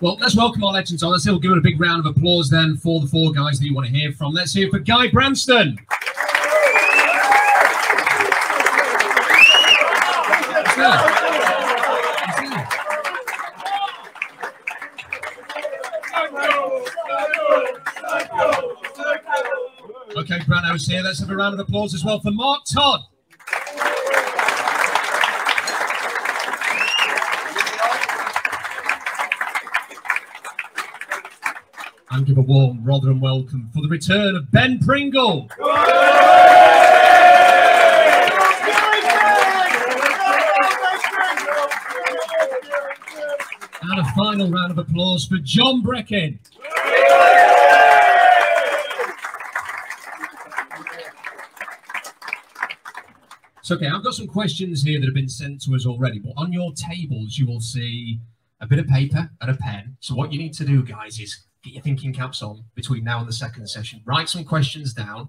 well, let's welcome our legends on. Let's give it a big round of applause then for the four guys that you want to hear from. Let's hear for Guy Branston. Okay, Brano's here. Let's have a round of applause as well for Mark Todd. And give a warm Rotherham welcome for the return of Ben Pringle. And a final round of applause for John Breckin. So, okay, I've got some questions here that have been sent to us already, but on your tables, you will see a bit of paper and a pen. So, what you need to do, guys, is get your thinking caps on between now and the second session. Write some questions down,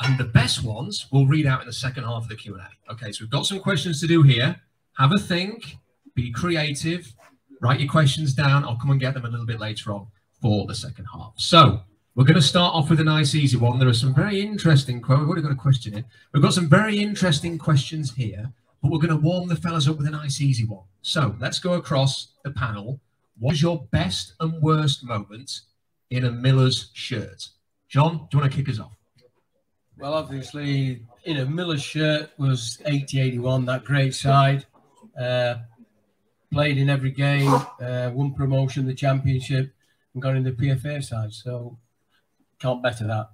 and the best ones we'll read out in the second half of the Q&A. Okay, so we've got some questions to do here. Have a think, be creative, write your questions down. I'll come and get them a little bit later on for the second half. So, we're going to start off with a nice easy one. There are some very interesting, we've already got a question here. We've got some very interesting questions here, but we're going to warm the fellas up with a nice easy one. So let's go across the panel. What is your best and worst moment in a Miller's shirt? John, do you want to kick us off? Well, obviously, in a Miller's shirt was 80-81, that great side. Uh, played in every game, uh, won promotion, the championship, and got in the PFA side. So can't better that.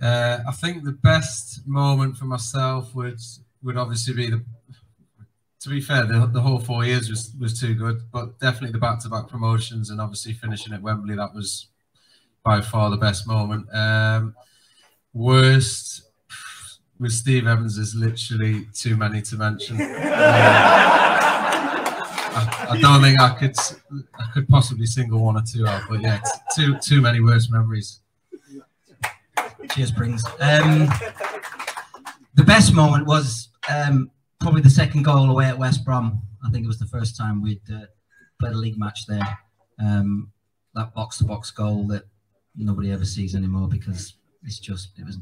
Uh, I think the best moment for myself would would obviously be the. To be fair, the, the whole four years was was too good, but definitely the back to back promotions and obviously finishing at Wembley that was by far the best moment. Um, worst with Steve Evans is literally too many to mention. I, I, don't think I could I could possibly single one or two out, but yeah, too too many worst memories. Cheers, Brings. Um, the best moment was um, probably the second goal away at West Brom. I think it was the first time we'd uh, played a league match there. Um, that box-to-box goal that nobody ever sees anymore because it's just it was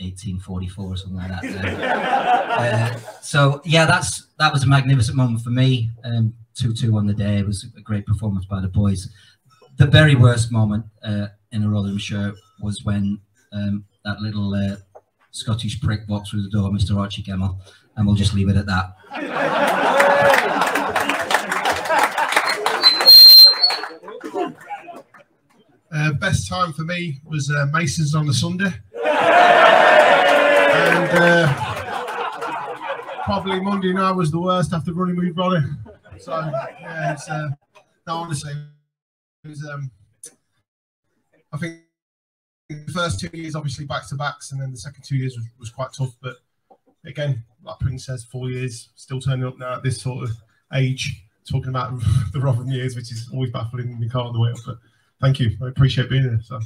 1844 or something like that. uh, so yeah, that's that was a magnificent moment for me. Um, 2-2 on the day. It was a great performance by the boys. The very worst moment uh, in a Rotherham shirt was when um, that little uh, Scottish prick walked through the door, Mr. Archie Gemmill, and we'll just leave it at that. Uh, best time for me was uh, Masons on the Sunday. and uh, probably Monday night was the worst after running with brother. So yeah, it's uh, no, honestly, it was. Um, I think the first two years obviously back to backs, and then the second two years was, was quite tough. But again, like Prince says, four years still turning up now at this sort of age, talking about the Rotherham years, which is always baffling me can't the way up. But thank you, I appreciate being here. So.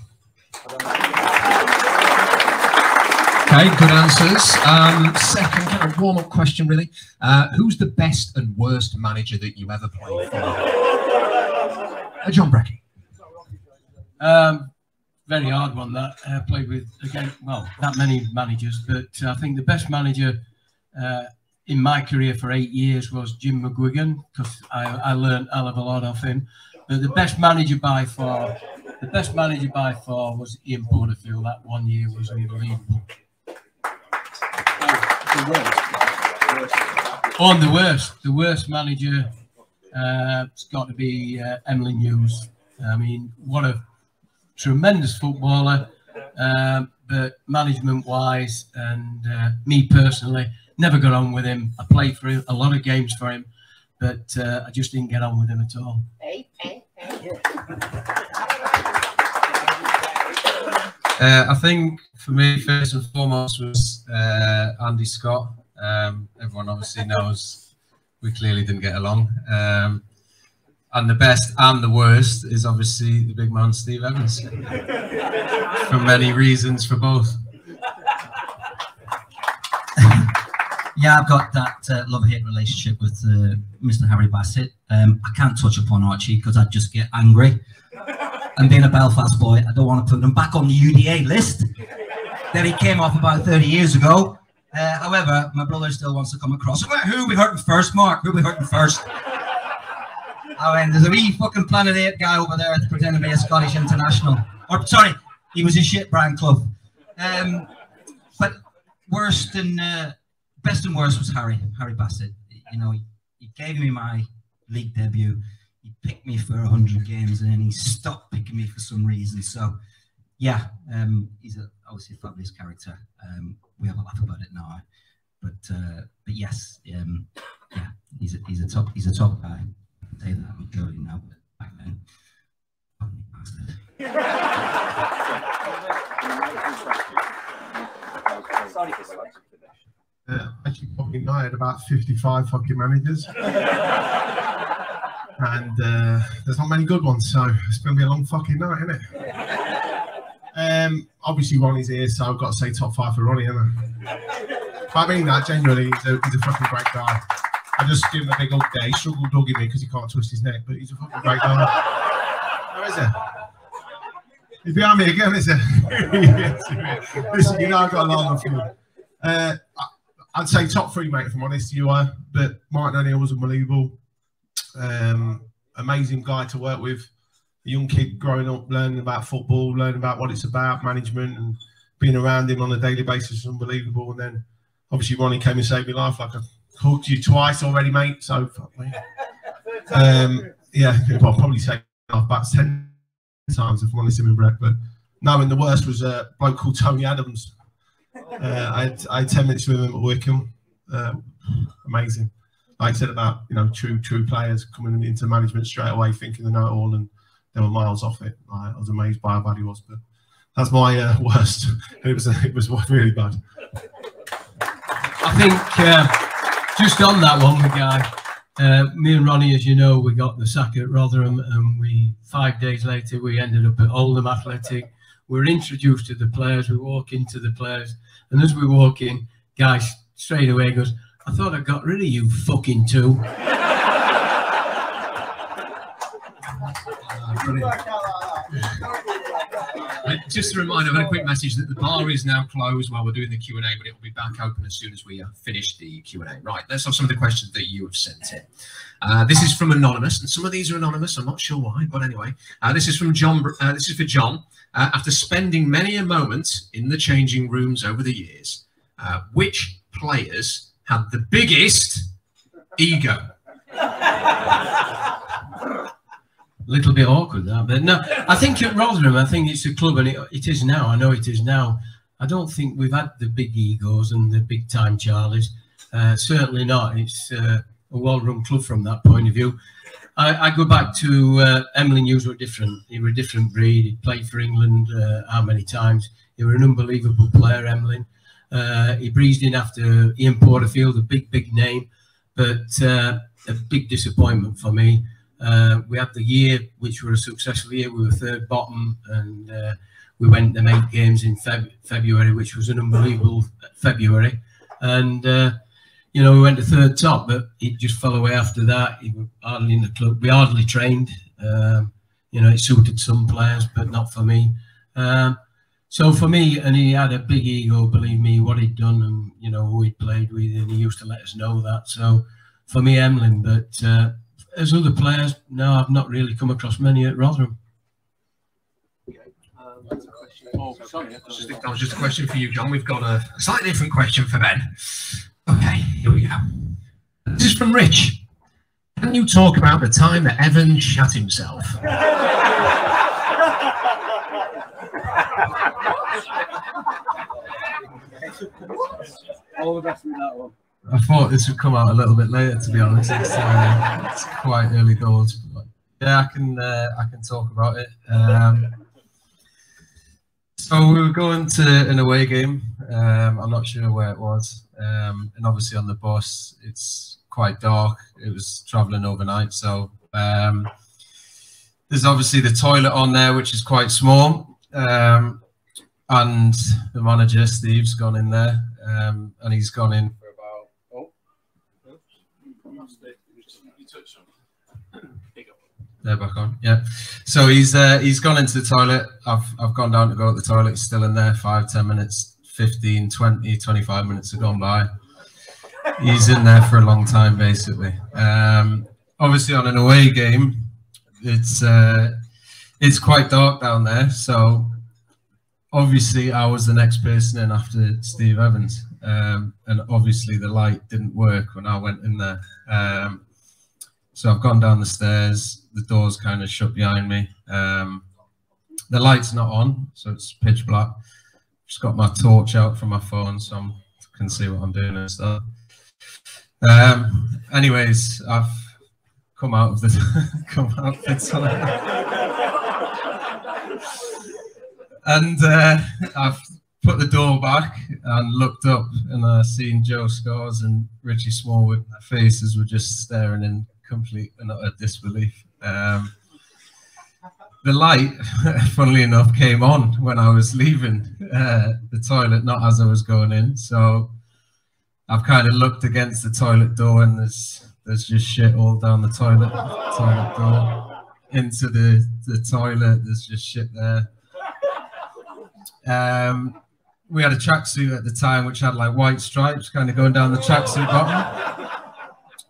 Okay, good answers. Um, second kind of warm-up question, really. Uh, who's the best and worst manager that you ever played for? Uh, John Brecky. Um, very hard one that. I played with, again, well, that many managers, but I think the best manager uh, in my career for eight years was Jim McGuigan, because I, I learned a hell of a lot of him. But the best manager by far, the best manager by far was Ian Porterfield. That one year was unbelievable. On the worst, the worst manager, uh, it's got to be uh, Emlyn Hughes. I mean, what a tremendous footballer, um, but management-wise and uh, me personally, never got on with him. I played for him, a lot of games for him, but uh, I just didn't get on with him at all. Uh, I think for me, first and foremost, was uh, Andy Scott. Um, everyone obviously knows we clearly didn't get along. Um, and the best and the worst is obviously the big man, Steve Evans, for many reasons, for both. Yeah, I've got that uh, love-hate relationship with uh, Mr. Harry Bassett. Um, I can't touch upon Archie because I'd just get angry. And being a Belfast boy, I don't want to put him back on the UDA list that he came off about 30 years ago. Uh, however, my brother still wants to come across. Who we hurting first, Mark? Who we hurting first? I mean, there's a wee fucking Planet 8 guy over there pretending to be a Scottish international. Or, sorry, he was a shit Brian Clough. Um, but worst and uh, best and worst was Harry, Harry Bassett. You know, he, he gave me my league debut. He picked me for 100 games and then he stopped picking me for some reason. So, yeah, um, he's a, obviously a fabulous character. Um, we have a laugh about it now, but uh, but yes, um, yeah, he's a, he's a top he's a top guy. I say that I'm early now, but back then, fucking bastard. Uh, actually, probably now I had about 55 fucking managers. and uh, there's not many good ones, so it's going to be a long fucking night, isn't it? Um, obviously, Ronnie's here, so I've got to say top five for Ronnie, haven't I? But I mean that genuinely, he's a, he's a fucking great guy. I just give him a big hug there. He struggled dogging me because he can't twist his neck, but he's a fucking great guy. How is it? He's behind me again, is it? Listen, you know I've got a lot of fun. Uh, I'd say top three, mate, if I'm honest, you are. But Martin O'Neill was unbelievable. Um, amazing guy to work with. A young kid growing up, learning about football, learning about what it's about, management, and being around him on a daily basis is unbelievable. And then obviously Ronnie came and saved my life. Like I hugged you twice already, mate. So. Um, yeah, well, I'll probably say about ten times if I'm honest with Brett. But no, and the worst was a bloke called Tony Adams. Uh, I, had, I had 10 minutes with him at Wycombe. Uh, amazing. Like I said about, you know, true true players coming into management straight away thinking they know it all and they were miles off it. I, I was amazed by how bad he was. But that's my uh, worst. It was, it was really bad. I think uh, just on that one, the guy, uh, me and Ronnie, as you know, we got the sack at Rotherham, and we five days later we ended up at Oldham Athletic. We're introduced to the players. We walk into the players, and as we walk in, guy straight away goes, "I thought I got rid of you, fucking two." Uh, just a reminder, I've had a quick message that the bar is now closed while we're doing the Q&A, but it will be back open as soon as we uh, finish the Q&A. Right, let's have some of the questions that you have sent in. Uh, this is from Anonymous, and some of these are anonymous. I'm not sure why, but anyway. Uh, this is from John. Uh, this is for John. Uh, after spending many a moment in the changing rooms over the years, uh, which players had the biggest ego? little bit awkward that, but no, I think at Rotherham, I think it's a club, and it, it is now. I know it is now. I don't think we've had the big egos and the big time Charlies. Uh, certainly not. It's uh, a well-run club from that point of view. I, I go back to uh, Emlyn Hughes were different. He were a different breed. He played for England uh, how many times? He were an unbelievable player, Emlyn. Uh, he breezed in after Ian Porterfield, a big, big name, but uh, a big disappointment for me. Uh, we had the year which was a successful year. We were third bottom, and uh, we went them eight games in Feb- February, which was an unbelievable February. And uh, you know, we went to third top, but it just fell away after that. Hardly in the club. We hardly trained. Um, you know, it suited some players, but not for me. Um, so for me, and he had a big ego, believe me, what he'd done and you know who he'd played with, and he used to let us know that. So for me, Emlyn, but uh, as other players, no, I've not really come across many at Rotherham. Um, oh, sorry. That was just a question for you, John. We've got a slightly different question for Ben. Okay, here we go. This is from Rich. Can you talk about the time that Evan shut himself? All the best with that one. I thought this would come out a little bit later, to be honest. It's, uh, it's quite early doors. But yeah, I can uh, I can talk about it. Um, so we were going to an away game. Um, I'm not sure where it was, um, and obviously on the bus it's quite dark. It was travelling overnight, so um, there's obviously the toilet on there, which is quite small. Um, and the manager Steve's gone in there, um, and he's gone in for about They're back on. Yeah. So he's uh, he's gone into the toilet. I've I've gone down to go to the toilet. He's still in there. Five, ten minutes, 15, 20, 25 minutes have gone by. He's in there for a long time, basically. Um, obviously, on an away game, it's uh, it's quite dark down there. So obviously, I was the next person in after Steve Evans, um, and obviously the light didn't work when I went in there. Um, so I've gone down the stairs. The door's kind of shut behind me. Um, the light's not on, so it's pitch black. Just got my torch out from my phone, so I can see what I'm doing and stuff. Um, anyways, I've come out of the come out of the and uh, I've put the door back and looked up, and I seen Joe Skarz and Richie Smallwood. Their faces were just staring in complete and utter disbelief. Um, the light, funnily enough, came on when I was leaving uh, the toilet, not as I was going in. So I've kind of looked against the toilet door, and there's there's just shit all down the toilet toilet door into the the toilet. There's just shit there. Um, we had a tracksuit at the time which had like white stripes kind of going down the tracksuit bottom.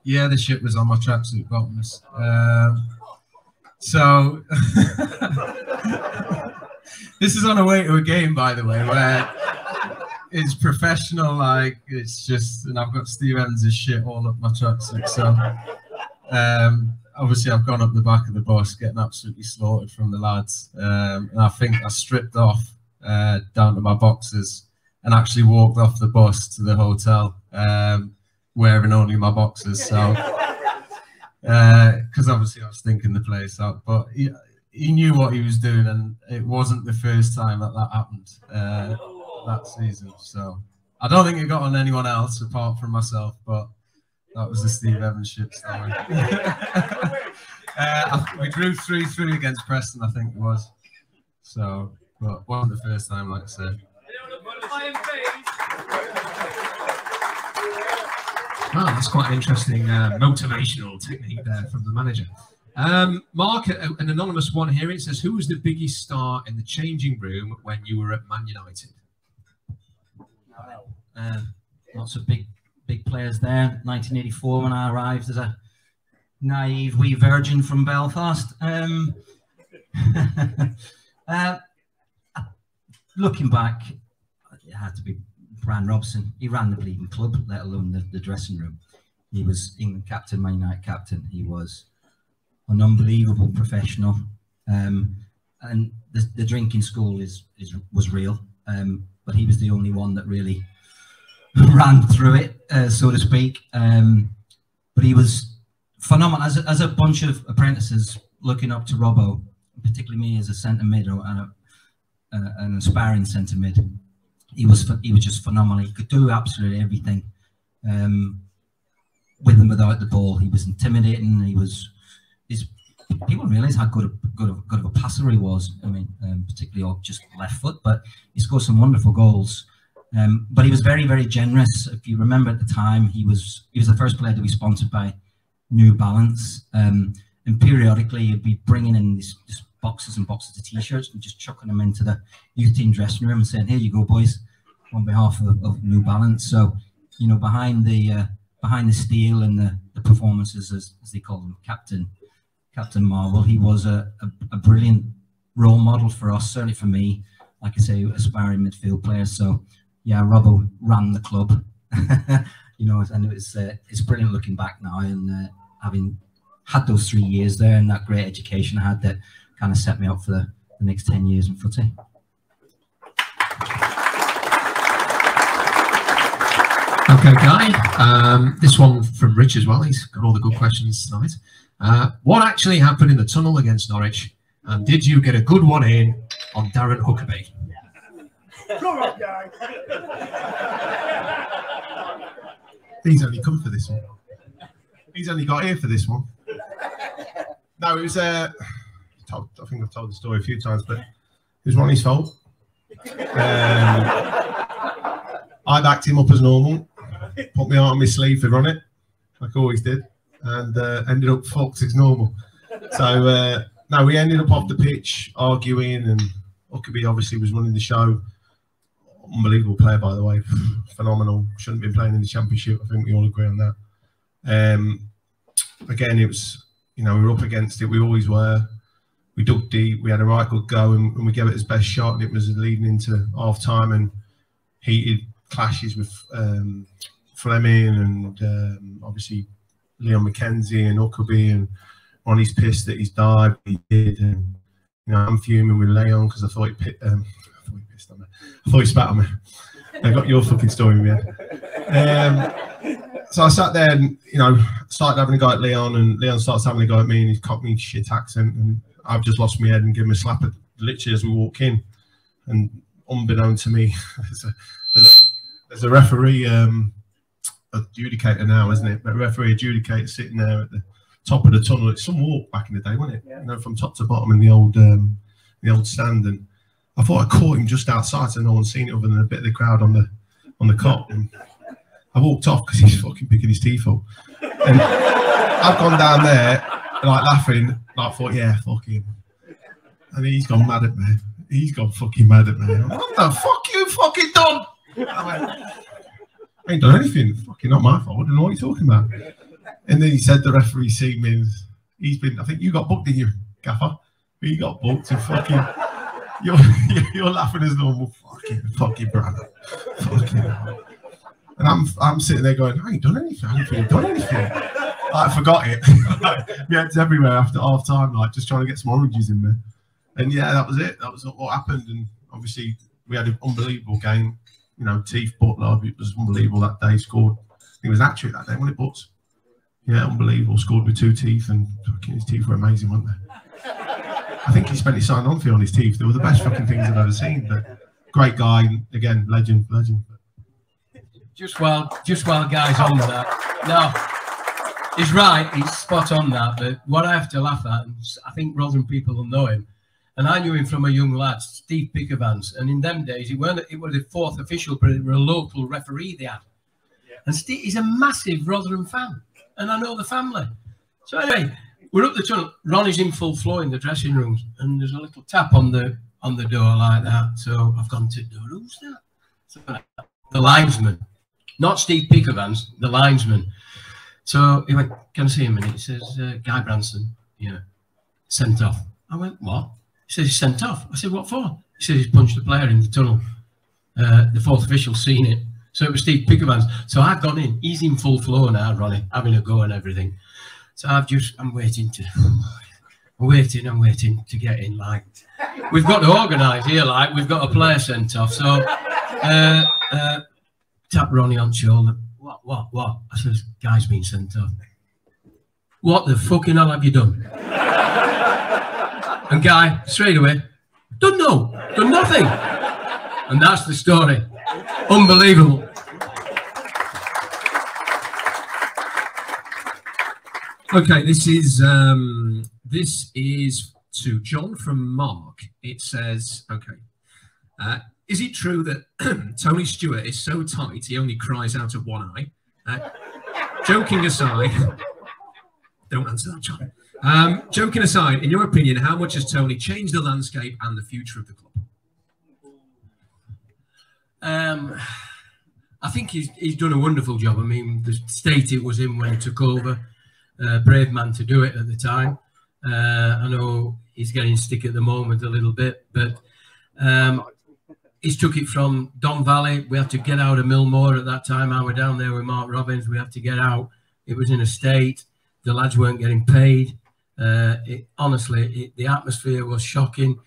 Yeah, the shit was on my tracksuit bottoms. Um, so this is on a way to a game, by the way, where it's professional. Like it's just, and I've got Steve Evans' shit all up my tracksuit. So um, obviously, I've gone up the back of the bus, getting absolutely slaughtered from the lads, um, and I think I stripped off uh, down to my boxes and actually walked off the bus to the hotel um, wearing only my boxes. So, because uh, obviously I was thinking the place up, but he, he knew what he was doing, and it wasn't the first time that that happened uh, that season. So, I don't think it got on anyone else apart from myself, but that was the Steve Evans shit story. uh, we drew 3 3 against Preston, I think it was. So, but wasn't the first time, like I said. Oh, that's quite an interesting uh, motivational technique there from the manager. Um, Mark, an anonymous one here. It says, "Who was the biggest star in the changing room when you were at Man United?" Uh, lots of big, big players there. 1984, when I arrived as a naive wee virgin from Belfast. Um, uh, looking back, it had to be Brian Robson. He ran the bleeding club, let alone the, the dressing room. He was England captain, Man United captain. He was an unbelievable professional. Um, and the, the, drinking school is, is was real, um, but he was the only one that really ran through it, uh, so to speak. Um, but he was phenomenal as a, as a bunch of apprentices looking up to Robbo, particularly me as a centre mid and a, uh, an aspiring centre mid he was he was just phenomenal. He could do absolutely everything. Um, with and without the ball, he was intimidating. He was his people realize how good a, good of, good of a passer he was. I mean, um, particularly off just left foot, but he scored some wonderful goals. Um, but he was very very generous. If you remember at the time, he was he was the first player to be sponsored by New Balance, um, and periodically he'd be bringing in this, these boxes and boxes of t-shirts and just chucking them into the youth team dressing room and saying, "Here you go, boys," on behalf of, of New Balance. So, you know, behind the uh, behind the steel and the, the performances, as, as they call them, Captain Captain Marvel, he was a, a, a brilliant role model for us, certainly for me. Like I say, aspiring midfield player. So, yeah, Robbo ran the club. you know, and it was uh, it's brilliant looking back now and uh, having had those three years there and that great education I had that kind of set me up for the, the next 10 years in footy. Okay, Guy. Um, this one from Rich as well. He's got all the good questions tonight. Uh, what actually happened in the tunnel against Norwich? And did you get a good one in on Darren Huckerby? He's only come for this one. He's only got here for this one. No, it was uh, told, I think I've told the story a few times, but it was Ronnie's fault. Um, I backed him up as normal, put my arm on my sleeve to run it, like I always did. and uh, ended up fucked as normal. So uh, no, we ended up off the pitch arguing, and Huckerby obviously was running the show. Unbelievable player, by the way, phenomenal. Shouldn't have been playing in the championship. I think we all agree on that. Um, again, it was you know we were up against it. We always were. We dug deep. We had a right good go, and, and we gave it his best shot. And it was leading into half time and heated clashes with um, Fleming and um, obviously Leon McKenzie and Huckerby and Ronnie's pissed that he's died. He did, and you know I'm fuming with Leon because I thought he um, I thought he pissed on me. I thought he spat on me. I got your fucking story in Um, so I sat there and you know started having a go at Leon, and Leon starts having a go at me, and he's cocked me shit accent, and I've just lost my head and given him a slap at literally as we walk in, and unbeknown to me, there's, a, there's, a, there's a referee um, adjudicator now, isn't it? But referee adjudicator sitting there at the top of the tunnel. It's some walk back in the day, wasn't it? Yeah. You know, from top to bottom in the old um, the old stand. And I thought I caught him just outside, so no one's seen it other than a bit of the crowd on the on the cop. And I walked off because he's fucking picking his teeth up. And I've gone down there like laughing, like thought, yeah, fuck him. And he's gone mad at me. He's gone fucking mad at me. What the fuck you fucking done? I went, I ain't done anything. Fucking not my fault. I don't know what you're talking about. And then he said the referee seen me. He's been. I think you got booked, in your Gaffer? You got booked and fucking. You're you're laughing as normal. Fucking fucking brother. Fucking. And I'm I'm sitting there going, I ain't done anything. I ain't done anything. I forgot it. My head's everywhere after half time, like just trying to get some oranges in there. And yeah, that was it. That was what happened. And obviously, we had an unbelievable game. You know, Teeth Butler, it was unbelievable that day. Scored. He was actually that day, wasn't it, Butts? Yeah, unbelievable. Scored with two teeth, and his teeth were amazing, weren't they? I think he spent his sign on fee on his teeth. They were the best fucking things I've ever seen. But great guy, again, legend, legend. Just while, just while guys on that, no, he's right. He's spot on that. But what I have to laugh at, and I think Rotherham people will know him, and I knew him from a young lad, Steve Pickervans. And in them days, he weren't it was the fourth official, but it was a local referee they had. Yeah. And Steve, he's a massive Rotherham fan and I know the family. So anyway, we're up the tunnel. Ronnie's in full flow in the dressing rooms, and there's a little tap on the on the door like that. So I've gone to the door. Who's that? So, the linesman, not Steve Pickervans, the linesman. So he went, "Can I see him?" And he says, uh, "Guy Branston, yeah, sent off." I went, "What?" He says, "He's sent off." I said, "What for?" He says, "He's punched the player in the tunnel." Uh, the fourth official seen it. So it was Steve Pickermans. So I've gone in. He's in full flow now, Ronnie, having a go and everything. So I've just, I'm waiting to, I'm waiting, I'm waiting to get in. Like, we've got to organise here, like, we've got a player sent off. So, uh, uh, tap Ronnie on shoulder. What, what, what? I says, guy's been sent off. What the fucking hell have you done? and Guy, straight away, done no, done nothing. And that's the story. Unbelievable. Okay, this is um, this is to John from Mark. It says, okay, uh, is it true that Tony Stewart is so tight he only cries out of one eye? Uh, joking aside, don't answer that, John. Um, joking aside, in your opinion, how much has Tony changed the landscape and the future of the club? Um, I think he's, he's done a wonderful job. I mean, the state it was in when he took over, uh, brave man to do it at the time. Uh, I know he's getting stick at the moment a little bit, but um, he's took it from Don Valley. We had to get out of Millmoor at that time. I were down there with Mark Robins. We had to get out. It was in a state. The lads weren't getting paid. Uh, it, honestly, it, the atmosphere was shocking.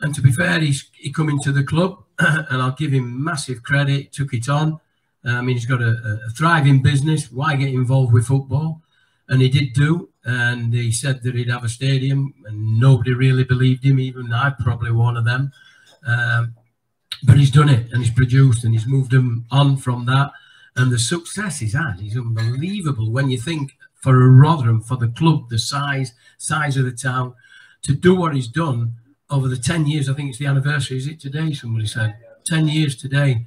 And to be fair, he's he come into the club, and I'll give him massive credit. Took it on. I mean, he's got a, a, thriving business. Why get involved with football? And he did do. And he said that he'd have a stadium, and nobody really believed him. Even I, probably one of them. Um, but he's done it, and he's produced, and he's moved him on from that. And the success he's had is unbelievable when you think for a Rotherham, for the club, the size, size of the town, to do what he's done over the 10 years, I think it's the anniversary, is it today? Somebody said 10 years today.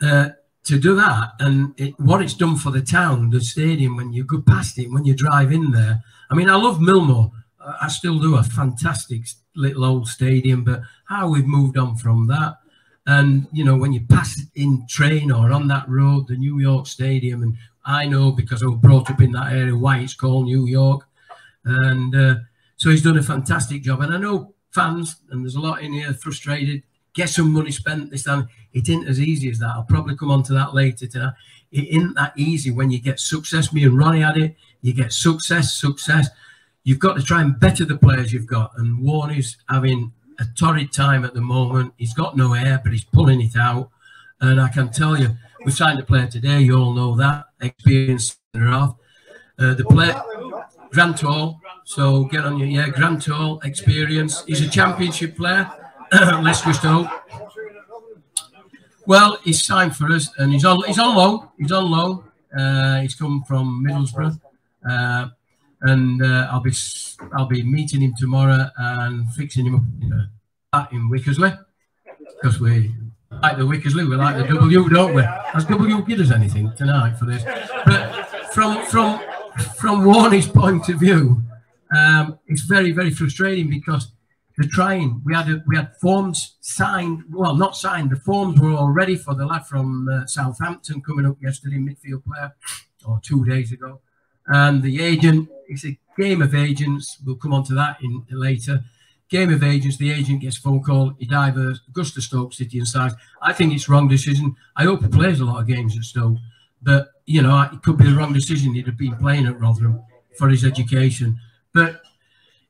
Uh, to do that and it, what it's done for the town, the stadium, when you go past it, when you drive in there. I mean, I love Millmoor. I still do a fantastic little old stadium, but how we've moved on from that. And, you know, when you pass in train or on that road, the New York Stadium, and I know because I was brought up in that area why it's called New York. And uh, so he's done a fantastic job. And I know fans, and there's a lot in here frustrated, get some money spent this time. It ain't as easy as that. I'll probably come on to that later tonight. It ain't that easy when you get success. Me and Ronnie had it. You get success, success. You've got to try and better the players you've got. And Warney's having a torrid time at the moment. He's got no air, but he's pulling it out. And I can tell you, we signed a player today. You all know that experience off. Uh, the player, Grant Hall. So get on your yeah, Grant Hall experience. He's a championship player. Let's just hope. Well, he's signed for us, and he's on. He's on loan. He's on loan. Uh, he's come from Middlesbrough, uh, and uh, I'll be I'll be meeting him tomorrow and fixing him up in, uh, in Wickersley because we like the Wickersley, we like the W, don't we? Has W give us anything tonight for this? But from from from Warney's point of view, um, it's very very frustrating because the trying we had a, we had forms signed, well not signed, the forms were all ready for the lad from uh, Southampton coming up yesterday, midfield player, or two days ago, and the agent. It's a game of agents. We'll come on to that in later game of agents, the agent gets phone call, he diverts, goes to Stoke City and signs. I think it's wrong decision. I hope he plays a lot of games at Stoke, but you know, it could be the wrong decision. He'd have been playing at Rotherham for his education, but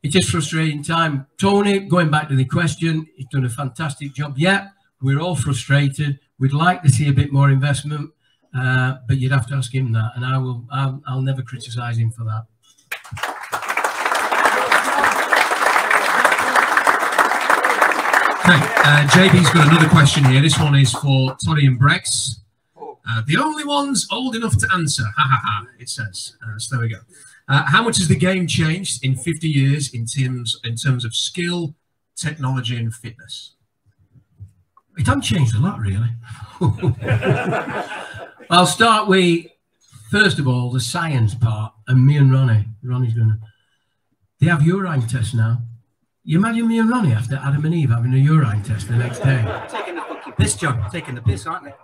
it is frustrating time. Tony, going back to the question, he's done a fantastic job. Yeah, we're all frustrated. We'd like to see a bit more investment, uh, but you'd have to ask him that, and I will. I'll, I'll never criticise him for that. Okay, uh, JB's got another question here. This one is for Toddy and Brex. Uh, the only ones old enough to answer. Ha ha ha, it says. Uh, so there we go. Uh, how much has the game changed in 50 years in terms, in terms of skill, technology, and fitness? It hasn't changed a lot, really. I'll start with, first of all, the science part. And me and Ronnie, Ronnie's going to, they have urine tests now. You imagine me and Ronnie after Adam and Eve having a urine test the next day. Taking the fucking piss, John. Taking the piss, aren't they?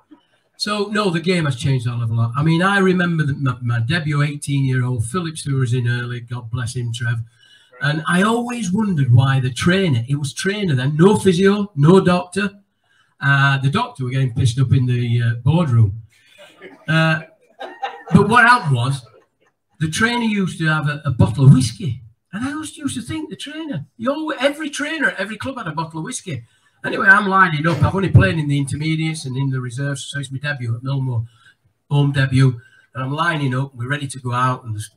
So no, the game has changed a lot. I mean, I remember that my, my debut 18-year-old Phillips, who was in early, God bless him, Trev. And I always wondered why the trainer, it was trainer then, no physio, no doctor. Uh, the doctor were getting pissed up in the uh, boardroom. Uh, but what happened was, the trainer used to have a, a bottle of whiskey and I used to think the trainer, you always, every trainer at every club had a bottle of whiskey. Anyway, I'm lining up. I've only played in the intermediates and in the reserves, so it's my debut at Millmoor, home debut. And I'm lining up. We're ready to go out, and there's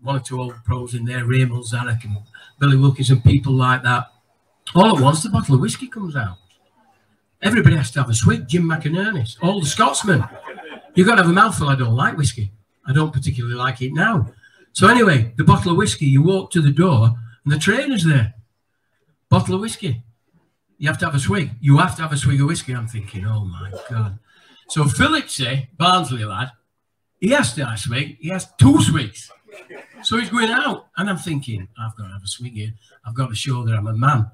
one or two old pros in there, Raymond Zarek and Billy Wilkins and people like that. All at once, the bottle of whiskey comes out. Everybody has to have a swig. Jim McInerney, all the Scotsmen. You've got to have a mouthful. I don't like whiskey. I don't particularly like it now. So anyway, the bottle of whiskey, you walk to the door and the trainer's there. Bottle of whiskey. You have to have a swig. You have to have a swig of whiskey. I'm thinking, oh my God. So Phillipsy, Barnsley lad, he has to have a swig. He has two swigs. So he's going out. And I'm thinking, I've got to have a swig here. I've got to show that I'm a man.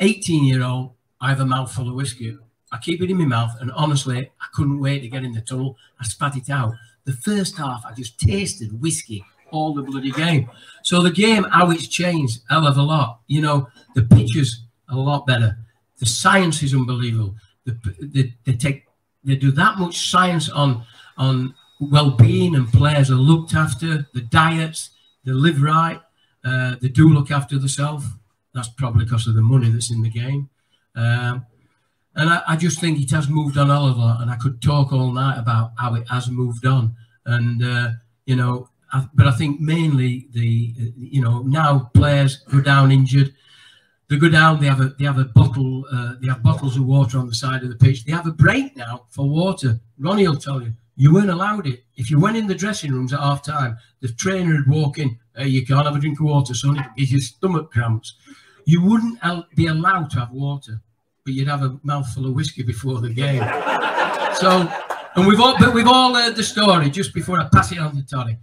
18 year old, I have a mouthful of whiskey. I keep it in my mouth. And honestly, I couldn't wait to get in the tunnel. I spat it out. The first half, I just tasted whiskey all the bloody game. So the game, how it's changed, hell of a lot. You know, the pitches a lot better. The science is unbelievable. The, the, they take they do that much science on on well-being and players are looked after. The diets, they live right. Uh, they do look after themselves. That's probably because of the money that's in the game. Um, and I, I, just think it has moved on a lot. And I could talk all night about how it has moved on. And uh, you know, but I think mainly the you know now players go down injured. They go down. They have a they have a bottle. Uh, they have bottles of water on the side of the pitch. They have a break now for water. Ronnie will tell you you weren't allowed it. If you went in the dressing rooms at half time, the trainer would walk in. Hey, you can't have a drink of water, son. It gives you stomach cramps. You wouldn't be allowed to have water, but you'd have a mouthful of whiskey before the game. so And we've all, but we've all heard the story. Just before I pass it on to Tony,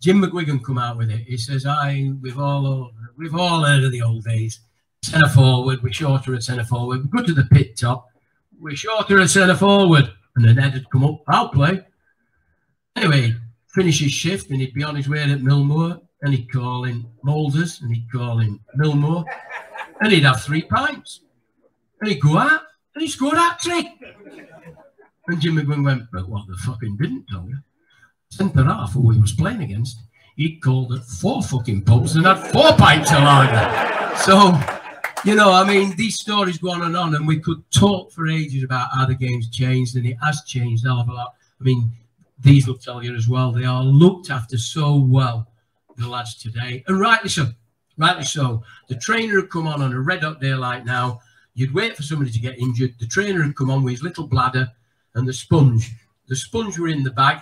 Jim McGuigan come out with it. He says, "I, we've all, we've all heard of the old days. Centre forward, we're shorter at centre forward. We go to the pit top, we're shorter at centre forward." And then Ed would come up, "I'll play." Anyway, finish his shift, and he'd be on his way at Millmoor, and he'd call in Moulders, and he'd call in Millmoor, and he'd have three pints, and he'd go out, and he scored that trick. And Jimmy Gwynn went, but what the fucking didn't tell you? Centre half who he was playing against, he called it four fucking pubs and had four pints of lager. So, you know, I mean, these stories go on and on, and we could talk for ages about how the game's changed, and it has changed a a lot. I mean, these will tell you as well. They are looked after so well, the lads today, and rightly so. Rightly so. The trainer had come on on a red hot day like now. You'd wait for somebody to get injured. The trainer would come on with his little bladder and the sponge. The sponge were in the bag.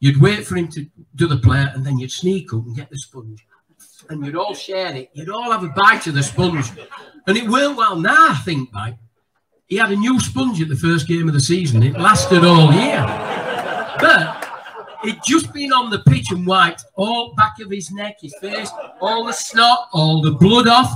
You'd wait for him to do the player, and then you'd sneak up and get the sponge. And you'd all share it. You'd all have a bite of the sponge. And it worked well now, I think, mate. He had a new sponge at the first game of the season. It lasted all year. But He'd just been on the pitch and wiped all back of his neck, his face, all the snot, all the blood off,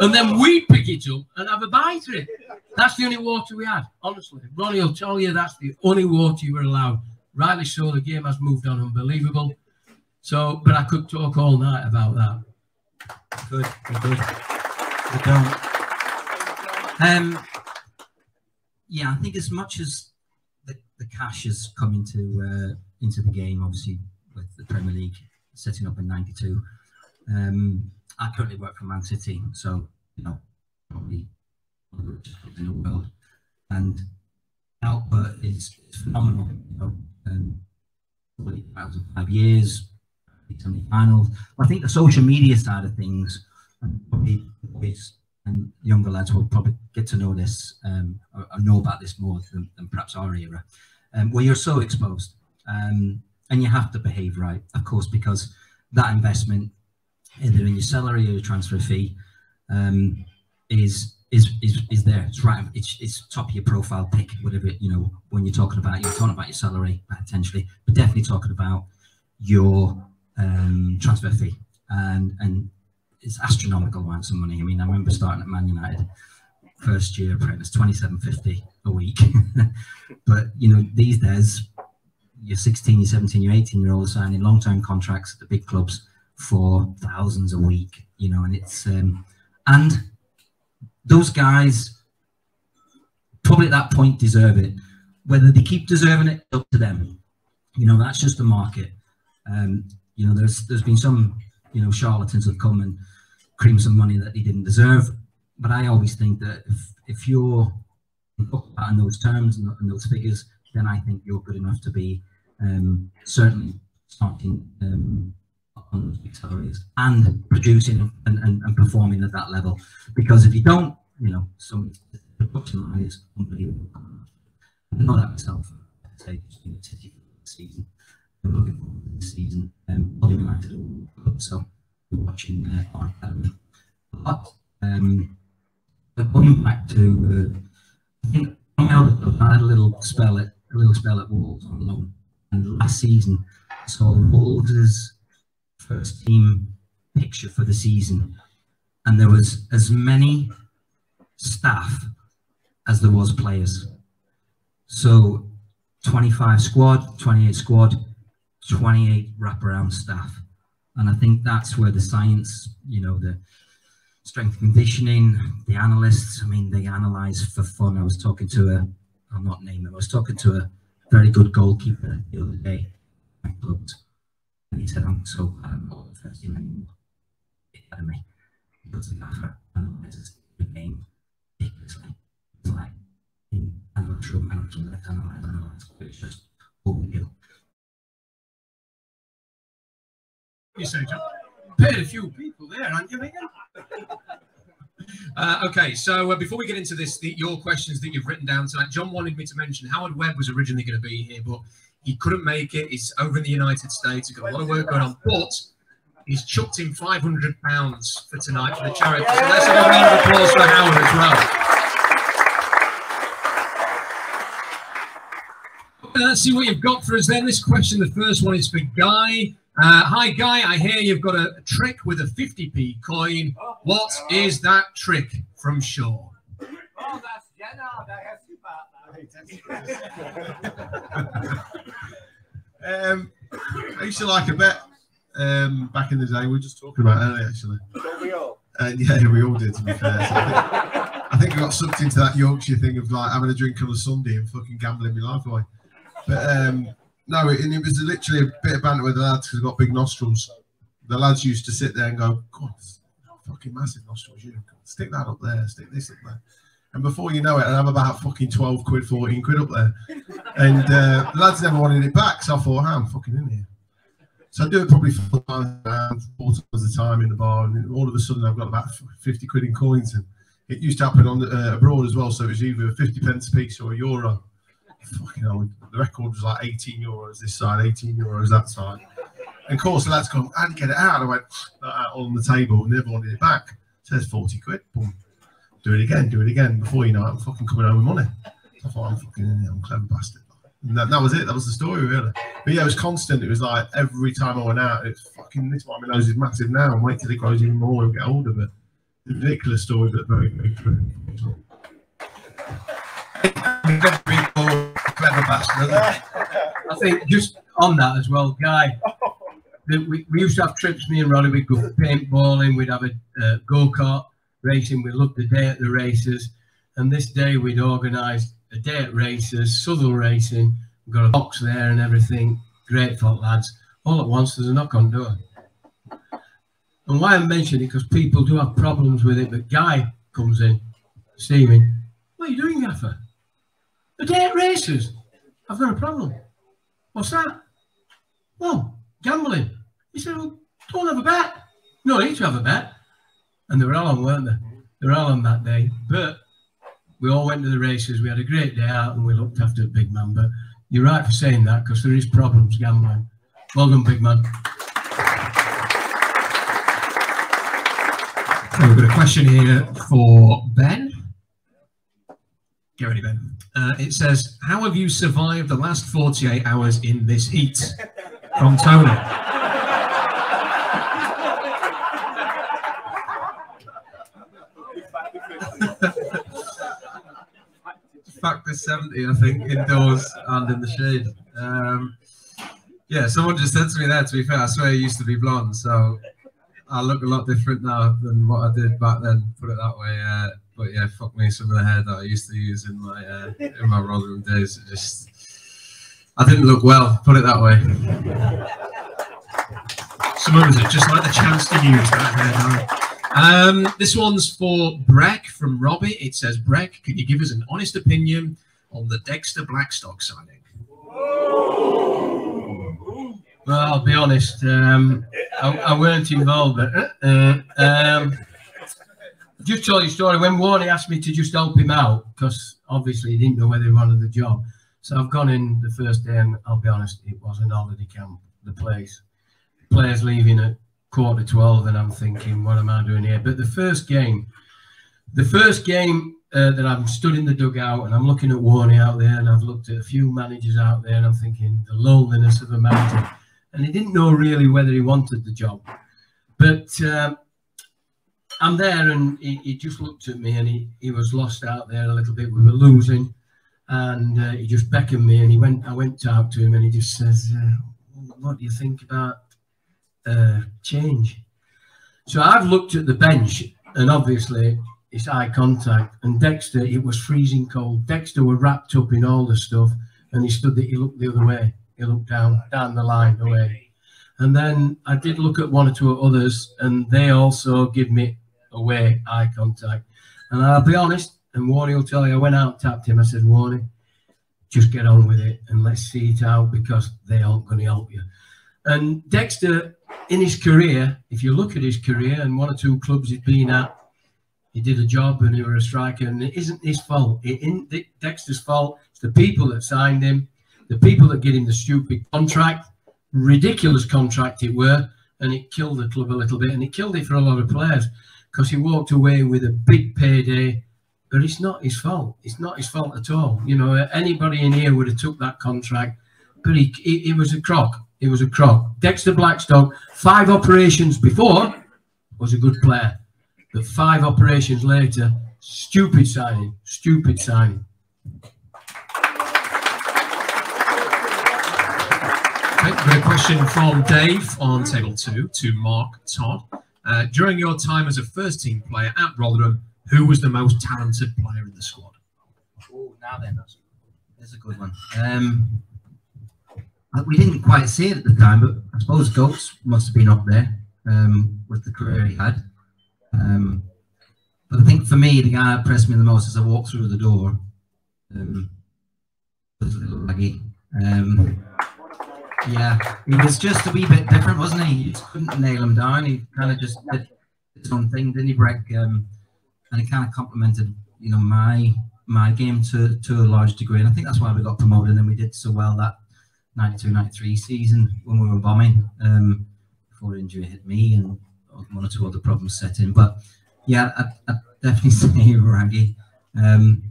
and then we'd pick it up and have a bite of it. That's the only water we had, honestly. Ronnie will tell you that's the only water you were allowed. Rightly so, the game has moved on unbelievable. So, but I could talk all night about that. Good, good, good. We. Um, yeah, I think as much as the, the cash has come into uh, into the game, obviously with the Premier League setting up in '92, um, I currently work for Man City, so you know probably one of the richest clubs in the world, and output is, is phenomenal. You know, um, five years, semi-finals. I think the social media side of things, and probably boys and younger lads will probably get to know this um, or, or know about this more than, than perhaps our era, um, where you're so exposed um, and you have to behave right, of course, because that investment, either in your salary or your transfer fee, um, is is is is there. It's right. It's it's top of your profile pick, whatever you know. When you're talking about you're talking about your salary potentially, but definitely talking about your um, transfer fee and and it's astronomical amounts of money. I mean, I remember starting at Man United first year apprentice, twenty seven fifty a week. but you know, these days you're 16, you're 17, you're 18 year olds signing long term contracts at the big clubs for thousands a week, you know, and it's um, and those guys probably at that point deserve it. Whether they keep deserving it, up to them. You know, that's just the market. Um, you know, there's there's been some, you know, charlatans have come and cream some money that they didn't deserve. But I always think that if if you're in those terms and, and those figures, then I think you're good enough to be um, certainly starting um, on those big and producing and, and, and, performing at that level. Because if you don't, you know, some production line is unbelievable. I know that myself. Say, you know, season. I'm looking forward to this season. Um, be United. So we're watching uh, our academy lot. Um, but going back to, uh, I think I had a little spell at a little spell at Wolves on loan and last season saw Wolves' first team picture for the season, and there was as many staff as there was players. So 25 squad, 28 squad, 28 wraparound staff. And I think that's where the science, you know, the strength conditioning, the analysts, I mean, they analyze for fun. I was talking to a, I'll not name him, I was talking to a very good goalkeeper the other day. And he said, I'm so glad I'm not the first team anymore. Academy. Because the gaffer analyzes the game ridiculously. It's like in analyze room, let's analyze, analyze. It's just overkill. You say, John? Paid a few people there, aren't you, Megan? Uh, okay, so uh, before we get into this, the, your questions that you've written down tonight, John wanted me to mention Howard Webb was originally going to be here, but he couldn't make it. He's over in the United States. He's got a lot of work going on, but he's chucked in five hundred pounds for tonight for the charity. So let's have a round of applause for Howard as well. Let's see what you've got for us then. This question, the first one is for Guy. Uh, hi, Guy. I hear you've got a trick with a 50p coin. What is that trick from Sean? That's Jenna. That has Um, I used to like a bet um, back in the day. We were just talking about earlier, actually. Don't we all? Uh, yeah, we all did, to be fair. So I, think, I think I got sucked into that Yorkshire thing of like having a drink on a Sunday and fucking gambling my life away. But um, no, it, and it was literally a bit of banter with the lads because I've got big nostrils. The lads used to sit there and go, God, fucking massive nostrils. You stick that up there, stick this up there. And before you know it, I'd have about fucking 12 quid, 14 quid up there. And uh, the lads never wanted it back, so I thought, I'm fucking in here. So I do it probably four times, around, four times a time in the bar, and all of a sudden I've got about 50 quid in coins. And it used to happen on the, uh, abroad as well, so it was either 50 pence a piece or a euro. Fucking hell, the record was like 18 euros this side, 18 euros that side. And of course, the lads come, how do get it out? I went, "Uh, on the table, never wanted it back. Says 40 quid, boom. Do it again, do it again. Before you know it, I'm fucking coming home with money. So I thought, I'm fucking in here, I'm clever bastard. And that, that was it. That was the story, really. But yeah, it was constant. It was like every time I went out, it's fucking this one. My nose is massive now. And wait till it grows even more and get older. But ridiculous story, but very, very true. clever bastard. isn't he? I think just on that as well, Guy. We, we used to have trips, me and Ronnie, we'd go paintballing, we'd have a uh, go kart racing, we loved the day at the races. And this day we'd organised a day at races, Southwell Racing, we've got a box there and everything. Great fun, lads. All at once, there's a knock on door. And why I mention it, because people do have problems with it, but Guy comes in, steaming. What are you doing, Gaffer? A day at races. I've got a problem. What's that? Well, gambling. He said, well, don't have a bet. No need to have a bet. And they were all on, weren't they? They were all on that day. But we all went to the races. We had a great day out and we looked after the big man. But you're right for saying that because there is problems gambling. Well done, big man. So we've got a question here for Ben. Get ready, Ben. Uh, it says, How have you survived the last 48 hours in this heat? From Tony. Factor 70, I think, indoors and in the shade. Um, yeah, someone just said to me there, to be fair, I swear I used to be blonde, so I look a lot different now than what I did back then, put it that way. Uh, but yeah, fuck me, some of the hair that I used to use in my uh, in my Rotherham days, it just I didn't look well, put it that way. Some others are just like the chance to use that hair now. Um, this one's for Breck from Robbie. It says, Breck, can you give us an honest opinion on the Dexter Blackstock signing? Well, I'll be honest. Um, I, I weren't involved, but uh, um, just tell you a story. When Warney asked me to just help him out, because obviously he didn't know whether he wanted the job. So I've gone in the first day, and I'll be honest, it was an holiday camp. The place, players leaving at quarter twelve, and I'm thinking, what am I doing here? But the first game, the first game uh, that I'm stood in the dugout and I'm looking at Warney out there, and I've looked at a few managers out there, and I'm thinking the loneliness of a manager and he didn't know really whether he wanted the job. But um, I'm there, and he, he, just looked at me, and he, he was lost out there a little bit. We were losing, and uh, he just beckoned me, and he went. I went out to him, and he just says, uh, "What do you think about uh, change?" So I've looked at the bench, and obviously it's eye contact. And Dexter, it was freezing cold. Dexter were wrapped up in all the stuff, and he stood there. He looked the other way he looked down down the line away. And then I did look at one or two others, and they also give me away eye contact. And I'll be honest, and Warney will tell you, I went out tapped him. I said, Warney, just get on with it and let's see it out because they aren't going to help you. And Dexter, in his career, if you look at his career and one or two clubs he's been at, he did a job and he was a striker, and it isn't his fault. It isn't Dexter's fault. It's the people that signed him the people that get him the stupid contract, ridiculous contract it were, and it killed the club a little bit, and it killed it for a lot of players because he walked away with a big payday but it's not his fault. It's not his fault at all. You know, anybody in here would have took that contract, but he, he, it was a crock. It was a crock. Dexter Blackstock, five operations before, was a good player, but five operations later, stupid signing, stupid signing. Okay, we've got a question from Dave on table two to Mark Todd. Uh, during your time as a first team player at Rotherham, who was the most talented player in the squad? Oh, now then, that's, that's a good one. Um, we didn't quite see it at the time, but I suppose Goats must have been up there um, with the career he had. Um, but I think for me, the guy that impressed me the most as I walked through the door um, was little Raggy. Um, yeah, he was just a wee bit different, wasn't he? You just couldn't nail him down. He kind of just did his own thing, didn't he, Breck? Um, and he kind of complemented, you know, my my game to to a large degree. And I think that's why we got promoted and we did so well that 92 93 season when we were bombing um, before injury hit me and one or two other problems set in. But yeah, I, I definitely say Raggy. Um,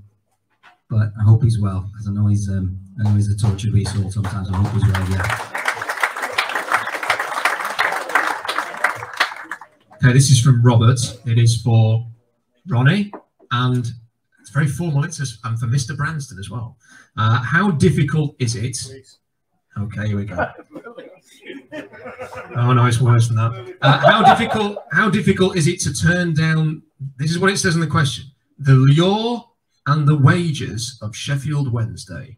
but I hope he's well because I know he's um, I know he's a tortured wee soul sometimes. I hope he's well. Yeah. Okay, this is from Robert. It is for Ronnie, and it's very formal. It's just, and for Mr. Branston as well. Uh, how difficult is it? Okay, here we go. Oh no, it's worse than that. Uh, how difficult? How difficult is it to turn down? This is what it says in the question: the lure and the wages of Sheffield Wednesday.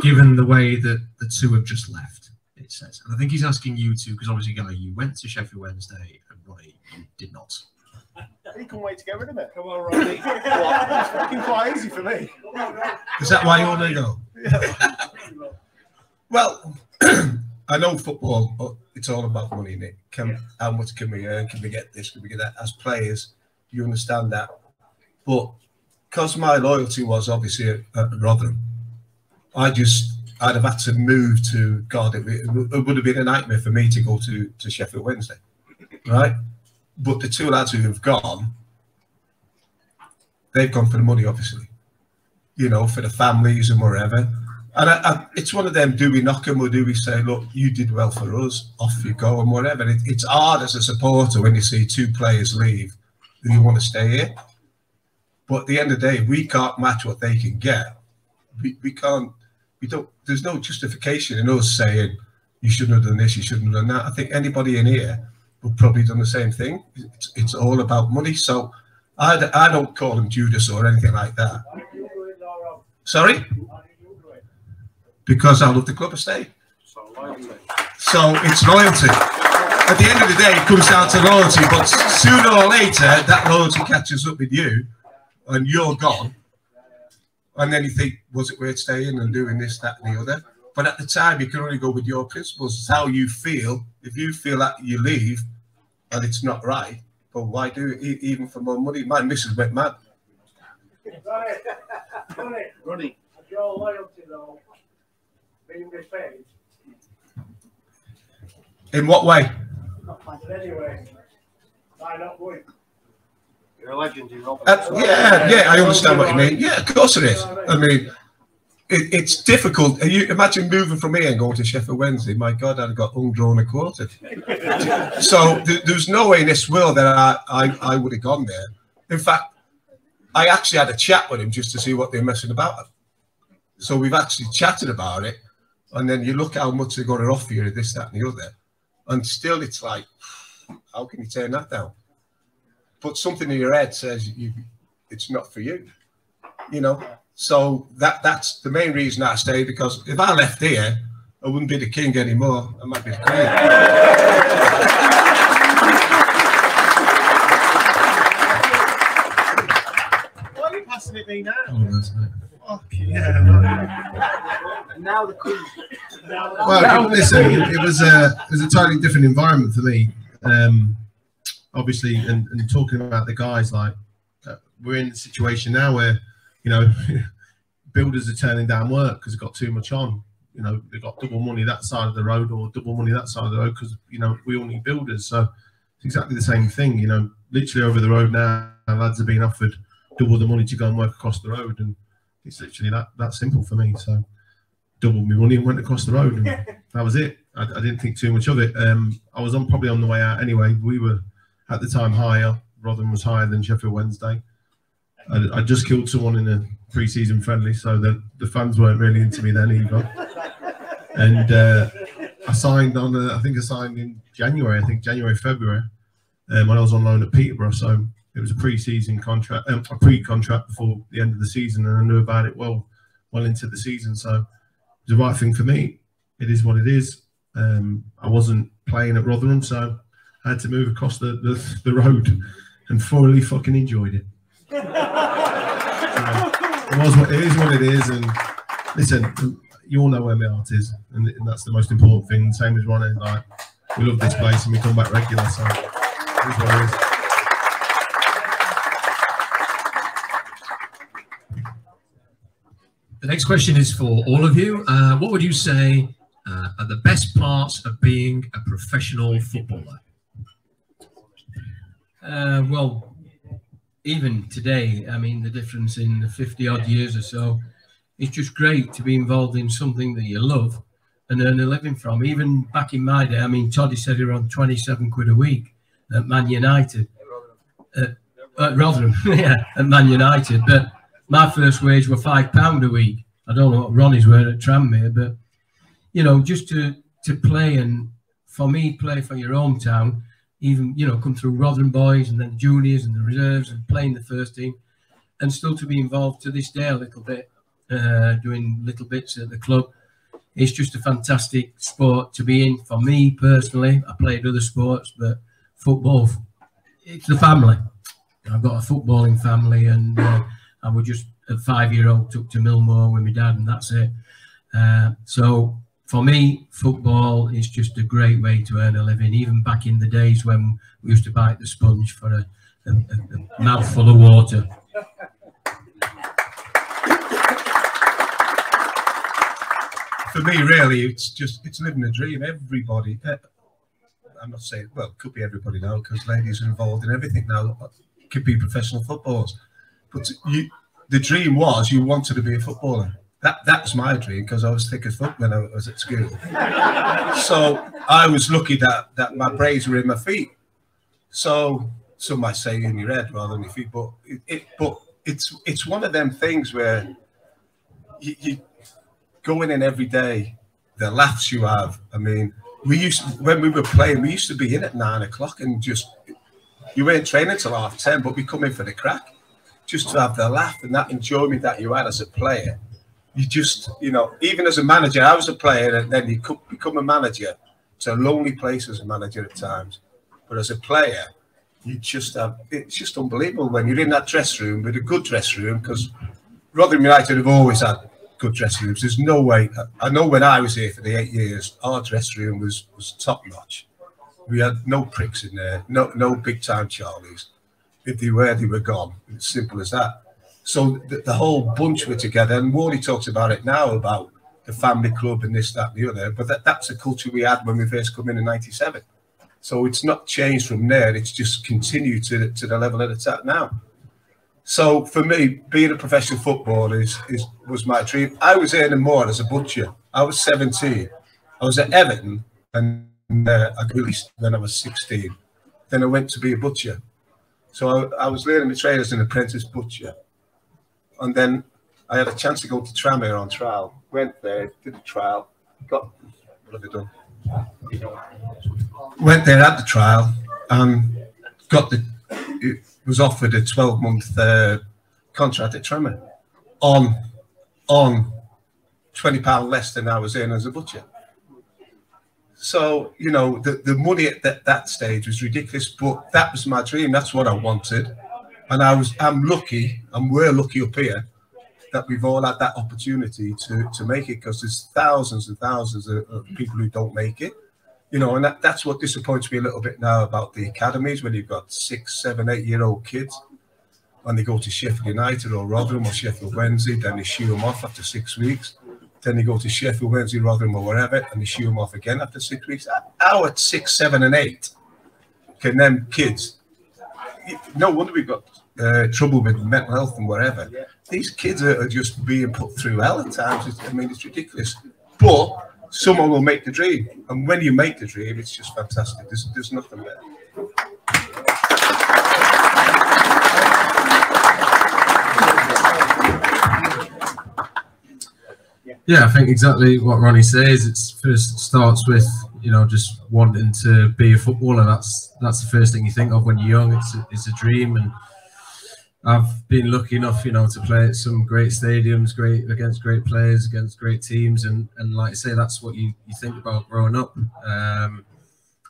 Given the way that the two have just left, it says, and I think he's asking you to, because obviously, Guy, you went to Sheffield Wednesday, and Ronnie, you did not. He can't wait to get rid of it. Come on, Ronnie. it's fucking quite easy for me. Is that why you want to go? Well, I know football, but it's all about money, Nick. Can how much can we earn? Can we get this? Can we get that? As players, you understand that. But because my loyalty was obviously at, at Rotherham, I just I'd have had to move to God. It, it would have been a nightmare for me to go to to Sheffield Wednesday, right? But the two lads who have gone, they've gone for the money, obviously. You know, for the families and wherever. And I, I, it's one of them, do we knock them or do we say, look, you did well for us, off you go and whatever. It, it's hard as a supporter when you see two players leave and you want to stay here. But at the end of the day, we can't match what they can get. We, we can't, we don't, there's no justification in us saying, you shouldn't have done this, you shouldn't have done that. I think anybody in here would probably done the same thing. It's, it's all about money. So I, I don't call him Judas or anything like that. Sorry? Because I love the club estate. So it's loyalty. At the end of the day, it comes down to loyalty. But sooner or later, that loyalty catches up with you, and you're gone. And then you think, was it worth staying and doing this, that, and the other? But at the time, you can only go with your principles. It's how you feel. If you feel that you leave and it's not right, but why do it e- even for more money? My missus went mad. Ronnie, Ronnie, Ronnie. Your loyalty though, being repaid. In what way? But anyway, sign up with. You're a legend, you know. Uh, yeah, yeah, I understand what you mean. Yeah, of course it is. I mean, it, it's difficult. You imagine moving from here and going to Sheffield Wednesday. My God, I'd have got undrawn and quartered. so th- there's no way in this world that I, I, I would have gone there. In fact, I actually had a chat with him just to see what they're messing about. So we've actually chatted about it, and then you look how much they're going to offer you, this, that, and the other, and still it's like, how can you turn that down? But something in your head says you, it's not for you, you know. So that that's the main reason I stayed because if I left here, I wouldn't be the king anymore. I might be the queen. Why are you passing it me now? Oh, Fucking yeah. And now the queen. Well, it- listen, it, it was a it was a totally different environment for me. Um, obviously, and, and talking about the guys, like uh, we're in a situation now where you know builders are turning down work because they've got too much on. You know, they've got double money that side of the road or double money that side of the road because you know we all need builders. So it's exactly the same thing. You know, literally over the road now. Lads are being offered double the money to go and work across the road, and it's literally that that simple for me. So doubled my money and went across the road, and that was it. I, I didn't think too much of it. Um, I was on probably on the way out anyway. We were at the time higher. Rotherham was higher than Sheffield Wednesday. I, I just killed someone in a pre-season friendly, so the, the fans weren't really into me then either. And uh, I signed on, I think I signed in January, I think January, February, um, when I was on loan at Peterborough. So it was a pre-season contract, um, a pre-contract before the end of the season, and I knew about it well, well into the season. So it was the right thing for me. It is what it is. Um, I wasn't playing at Rotherham, so I had to move across the, the, the road and thoroughly fucking enjoyed it. So, it was what it is what it is, and listen, you all know where my heart is, and, and that's the most important thing. Same as Ronnie, like we love this place and we come back regular, so it is what it is. The next question is for all of you. Uh, what would you say uh, are the best parts of being a professional footballer? Uh, well, even today, I mean, the difference in the 50 odd years or so, it's just great to be involved in something that you love and earn a living from. Even back in my day, I mean, Toddy said he on 27 quid a week at Man United. At, uh, at Rotherham, yeah, at Man United. But my first wage were five pound a week. I don't know what Ronnie's were at Tranmere, but you know, just to to play and for me, play for your hometown, even you know, come through Rotherham boys and then juniors and the reserves and playing the first team, and still to be involved to this day a little bit, uh, doing little bits at the club. It's just a fantastic sport to be in. For me personally, I played other sports, but football, it's the family. I've got a footballing family, and uh, I was just a five-year-old took to Millmoor with my dad, and that's it. Uh, so for me, football is just a great way to earn a living. Even back in the days when we used to bite the sponge for a, a, a mouthful of water. For me, really, it's just it's living a dream. Everybody, uh, I'm not saying well, it could be everybody now because ladies are involved in everything now. Could be professional footballers, but you, the dream was you wanted to be a footballer. That that was my dream because I was thick as fuck when I was at school. so I was lucky that that my brains were in my feet. So some might say in your head rather than your feet, but it, it but it's it's one of them things where you, you going in every day, the laughs you have. I mean, we used to, when we were playing, we used to be in at nine o'clock and just you weren't training till half ten, but we come in for the crack, just to have the laugh and that enjoyment that you had as a player you just, you know, even as a manager, I was a player and then you could become a manager. It's a lonely place as a manager at times. But as a player, you just have, it's just unbelievable when you're in that dress room with a good dress room because Rotherham United have always had good dressing rooms. There's no way, I know when I was here for the eight years, our dress room was, was top notch. We had no pricks in there, no, no big time Charlies. If they were, they were gone. It's simple as that. So the, the, whole bunch were together, and Wardy talks about it now about the family club and this, that, and the other. But that, that's the culture we had when we first come in in '97. So it's not changed from there. It's just continued to, to the level that it's at now. So for me, being a professional footballer is, is was my dream. I was earning more as a butcher. I was 17. I was at Everton, and uh, I released when I was 16. Then I went to be a butcher. So I, I was learning the trade as an apprentice butcher and then I had a chance to go to Tranmere on trial. Went there, did the trial, got what have I done? Went there at the trial and got the it was offered a 12 month uh, contract at Tranmere on on 20 pound less than I was in as a butcher. So, you know, the, the money at that, that stage was ridiculous, but that was my dream. That's what I wanted. And I was, I'm lucky, and we're lucky up here that we've all had that opportunity to to make it because there's thousands and thousands of, of, people who don't make it. You know, and that, that's what disappoints me a little bit now about the academies when you've got six, seven, eight year old kids and they go to Sheffield United or Rotherham or Sheffield Wednesday, then they shoo them off after six weeks. Then they go to Sheffield Wednesday, Rotherham or wherever, and they shoo them off again after six weeks. How at six, seven, and eight can them kids no wonder we've got uh, trouble with mental health and whatever. These kids are, are just being put through hell at times. It's, I mean, it's ridiculous. But someone will make the dream, and when you make the dream, it's just fantastic. There's, there's nothing there. Yeah, I think exactly what Ronnie says. It's first starts with you know just wanting to be a footballer. That's that's the first thing you think of when you're young. It's a, it's a dream, and I've been lucky enough, you know, to play at some great stadiums, great against great players, against great teams, and and like I say, that's what you you think about growing up. Um,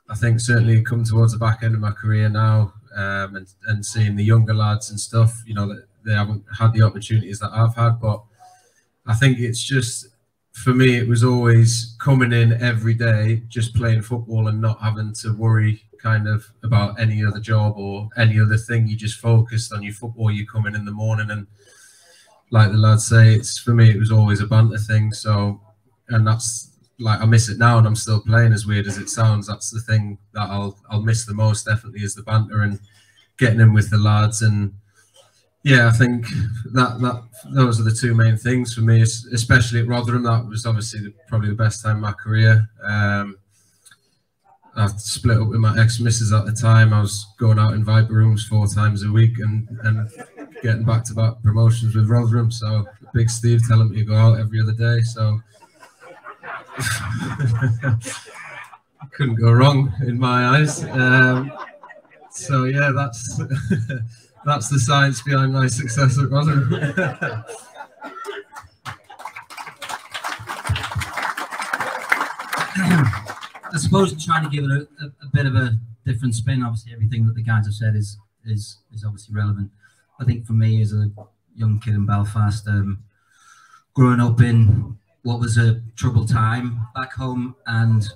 I think certainly come towards the back end of my career now, um, and and seeing the younger lads and stuff, you know, that they haven't had the opportunities that I've had, but I think it's just for me, it was always coming in every day, just playing football and not having to worry kind of about any other job or any other thing. You just focused on your football. You come in in the morning and, like the lads say, it's for me. It was always a banter thing. So, and that's like I miss it now, and I'm still playing. As weird as it sounds, that's the thing that I'll I'll miss the most. Definitely is the banter and getting in with the lads and yeah, I think that that those are the two main things for me, especially at Rotherham. That was obviously the, probably the best time of my career. Um, I split up with my ex missus at the time. I was going out in Viper rooms four times a week and and getting back to back promotions with Rotherham. So Big Steve telling me to go out every other day. So couldn't go wrong in my eyes. Um, so yeah, that's. that's the science behind my success at Rotherham. I suppose trying to give it a, a, a, bit of a different spin. Obviously, everything that the guys have said is is is obviously relevant. I think for me, as a young kid in Belfast, um, growing up in what was a troubled time back home, and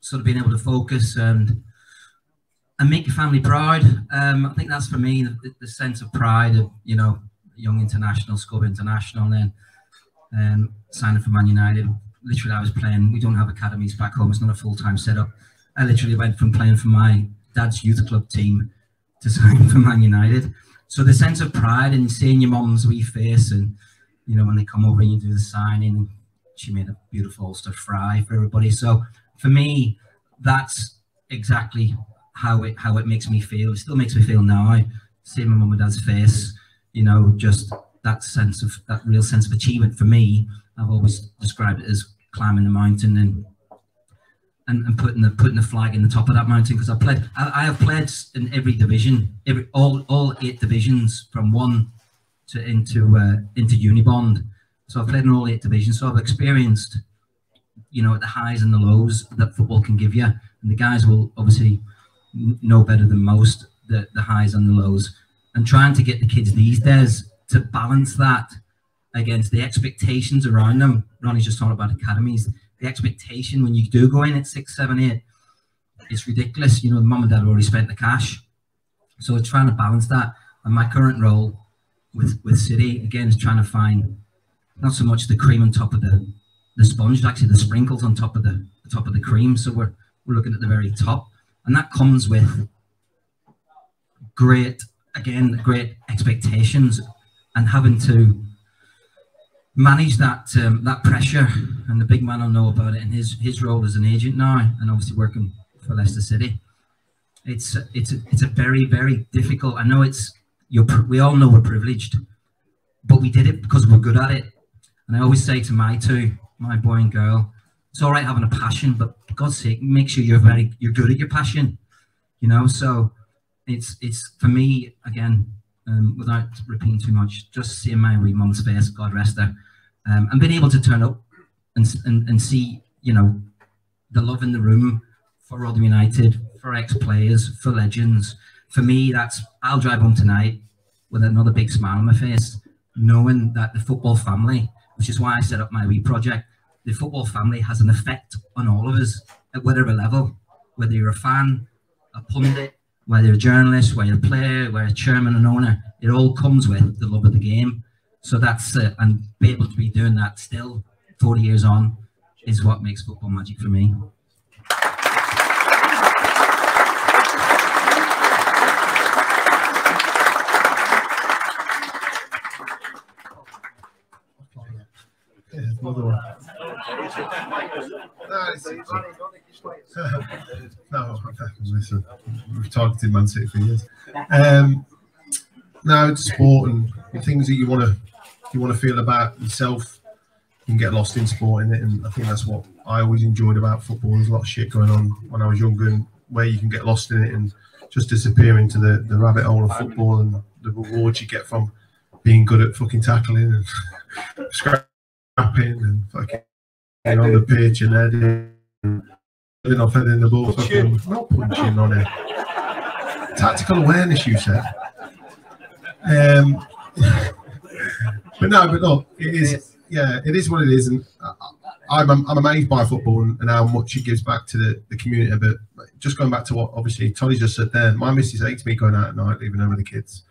sort of being able to focus and and make your family proud. Um, I think that's for me the, the, sense of pride of you know young international, Scub international, and then um, signing for Man United. Literally, I was playing. We don't have academies back home. It's not a full time setup. I literally went from playing for my dad's youth club team to signing for Man United. So the sense of pride and seeing your mom's wee face, and you know when they come over and you do the signing, she made a beautiful Ulster fry for everybody. So for me, that's exactly how it how it makes me feel. It still makes me feel now. Seeing my mum and dad's face, you know, just that sense of that real sense of achievement for me. I've always described it as climbing the mountain and and, and putting the putting the flag in the top of that mountain because I played I, I, have played in every division, every all all eight divisions from one to into uh, into Unibond. So I've played in all eight divisions. So I've experienced, you know, the highs and the lows that football can give you. And the guys will obviously know better than most the, the highs and the lows and trying to get the kids these days to balance that against the expectations around them. Ronnie's just talking about academies. The expectation when you do go in at six, seven, eight, it's ridiculous. You know, mum and dad have already spent the cash. So it's trying to balance that. And my current role with, with City, again, is trying to find not so much the cream on top of the, the sponge, actually the sprinkles on top of the, the top of the cream. So we're, we're looking at the very top and that comes with great, again, great expectations and having to manage that um, that pressure. And the big man will know about it in his his role as an agent now, and obviously working for Leicester City. It's it's a, it's a very very difficult. I know it's you we all know we're privileged, but we did it because we're good at it. And I always say to my two, my boy and girl, it's all right having a passion, but for God's sake, make sure you're very you're good at your passion. You know, so it's it's for me again, um, without repeating too much, just seeing my wee mum's face, God rest her, um, and being able to turn up and, and and see, you know, the love in the room for Rotherham United, for ex-players, for legends. For me, that's I'll drive home tonight with another big smile on my face, knowing that the football family, which is why I set up my wee project, the football family has an effect on all of us at whatever level, whether you're a fan, a pundit, whether you're a journalist, whether you're a player, whether a chairman and owner, it all comes with the love of the game. So that's uh, and be able to be doing that still 40 years on is what makes football magic for me. another one. no, listen, we've targeted Man City for years. Um, now it's sport and things that you want to you want to feel about yourself. You can get lost in sport in it, and I think that's what I always enjoyed about football. There's a lot of shit going on when I was younger, and where you can get lost in it and just disappear into the, the rabbit hole of football and the rewards you get from being good at fucking tackling and scrapping and fucking on the pitch and heading and off heading the ball. Fucking, not punching on it. Tactical awareness, you said. Um, but no, but look, it is. Yeah, it is what it is, and I, I'm I'm amazed by football and, and, how much it gives back to the, the community. But just going back to what obviously Tony just said there, my missus hates me going out at night, leaving home with the kids.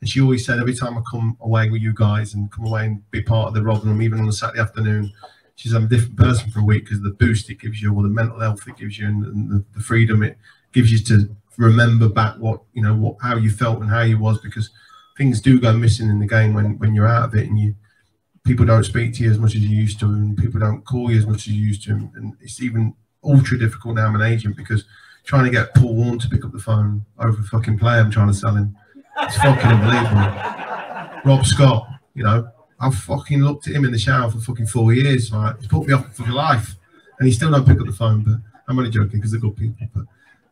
And she always said every time I come away with you guys and come away and be part of the Rotherham, even on a Saturday afternoon, she's I'm a different person for a week because the boost it gives you, or the mental health it gives you, and, and the, the, freedom it gives you to remember back what you know, what how you felt and how you was, because things do go missing in the game when when you're out of it and you people don't speak to you as much as you used to, and people don't call you as much as you used to, and it's even ultra difficult now. I'm an agent because trying to get Paul Warne to pick up the phone over a fucking player I'm trying to sell him, it's fucking unbelievable. Rob Scott, you know, I've fucking looked at him in the shower for fucking four years. Right, he's put me off for life, and he still don't pick up the phone. But I'm only joking because they're good people. But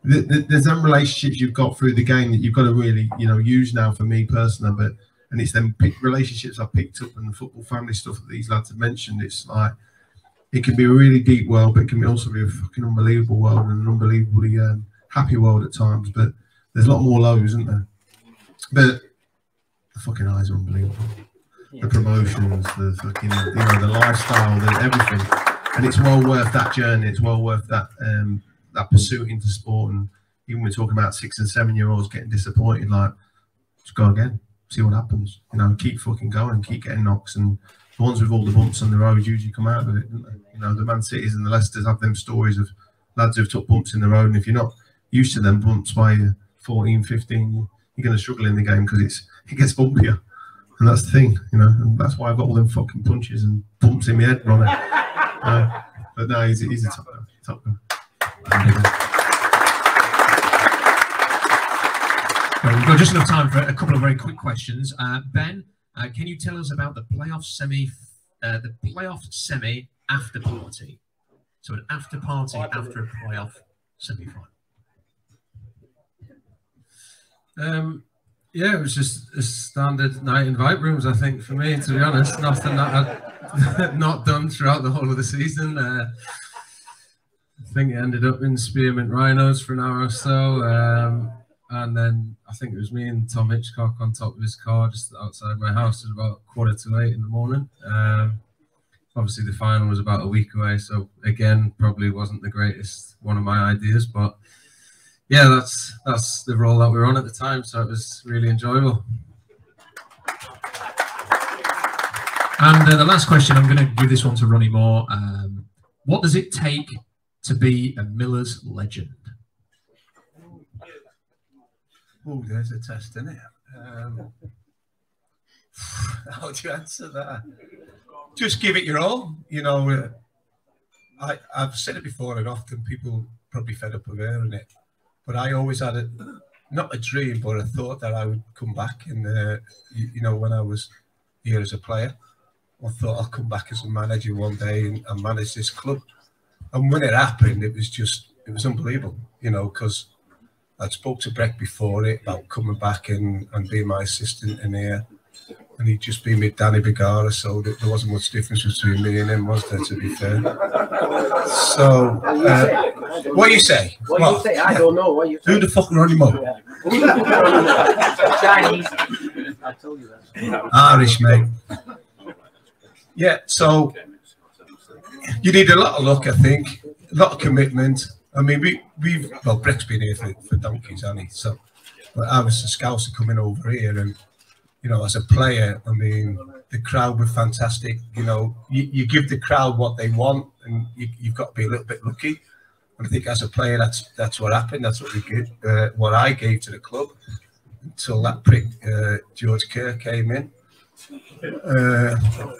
the, the, there's some relationships you've got through the game that you've got to really, you know, use now. For me personally, but and it's them relationships I picked up and the football family stuff that these lads have mentioned. It's like it can be a really deep world, but it can also be a fucking unbelievable world and an unbelievably um, happy world at times. But there's a lot more lows, isn't there? But the fucking eyes are unbelievable. The promotions, the fucking, you know, the lifestyle, the everything, and it's well worth that journey. It's well worth that um, that pursuit into sport. And even we're talking about six and seven year olds getting disappointed, like just go again see what happens. You know, keep fucking going, keep getting knocks, and the ones with all the bumps on the road usually come out of it. You know, the Man Cities and the Leicesters have them stories of lads who've took bumps in the road, and if you're not used to them bumps by you're 14, 15, you're going to struggle in the game because it's it gets bumpier. And that's the thing, you know, and that's why I've got all them fucking punches and bumps in my head, Ronnie. Uh, but no, he's, he's a top. Top guy. We've got just enough time for a couple of very quick questions. Uh, ben, uh, can you tell us about the playoff semi, uh, the playoff semi after party? So an after party after a playoff semi final. Um, yeah, it was just a standard night in Vibe Rooms, I think, for me, to be honest. Nothing that I'd not done throughout the whole of the season. Uh, think it ended up in Spearmint Rhinos for an hour or so. Um, and then I think it was me and Tom Hitchcock on top of his car just outside my house at about quarter to eight in the morning. Um, obviously, the final was about a week away, so again, probably wasn't the greatest one of my ideas, but yeah, that's that's the role that we were on at the time, so it was really enjoyable. And uh, the last question, I'm going to give this one to Ronnie Moore. Um, what does it take to be a Miller's legend? Oh, there's a test in it. Um, how do you answer that? Just give it your all. You know, uh, I, I've said it before, and often people probably fed up of hearing it, but I always had a not a dream, but a thought that I would come back. And you, you, know, when I was here as a player, I thought I'll come back as a manager one day and, and manage this club. And when it happened, it was just it was unbelievable. You know, because I'd spoke to Breck before it about coming back and, and being my assistant in here. And he'd just been with Danny Bergara, so there wasn't much difference between me and him, was there, to be fair? So, uh, what you say? What, what? you say? I don't know. What you say? Who the fuck Ronnie Moore? Chinese. I told you that. Irish, mate. Yeah, so you need a lot of luck, I think, a lot of commitment, I mean, we, we've, well, Breck's been here for, for donkeys, hasn't he? So, but I was the scouts are coming over here, and, you know, as a player, I mean, the crowd were fantastic. You know, you, you give the crowd what they want, and you, you've got to be a little bit lucky. And I think as a player, that's that's what happened. That's what we get, uh, what I gave to the club until that prick uh, George Kerr came in. Uh,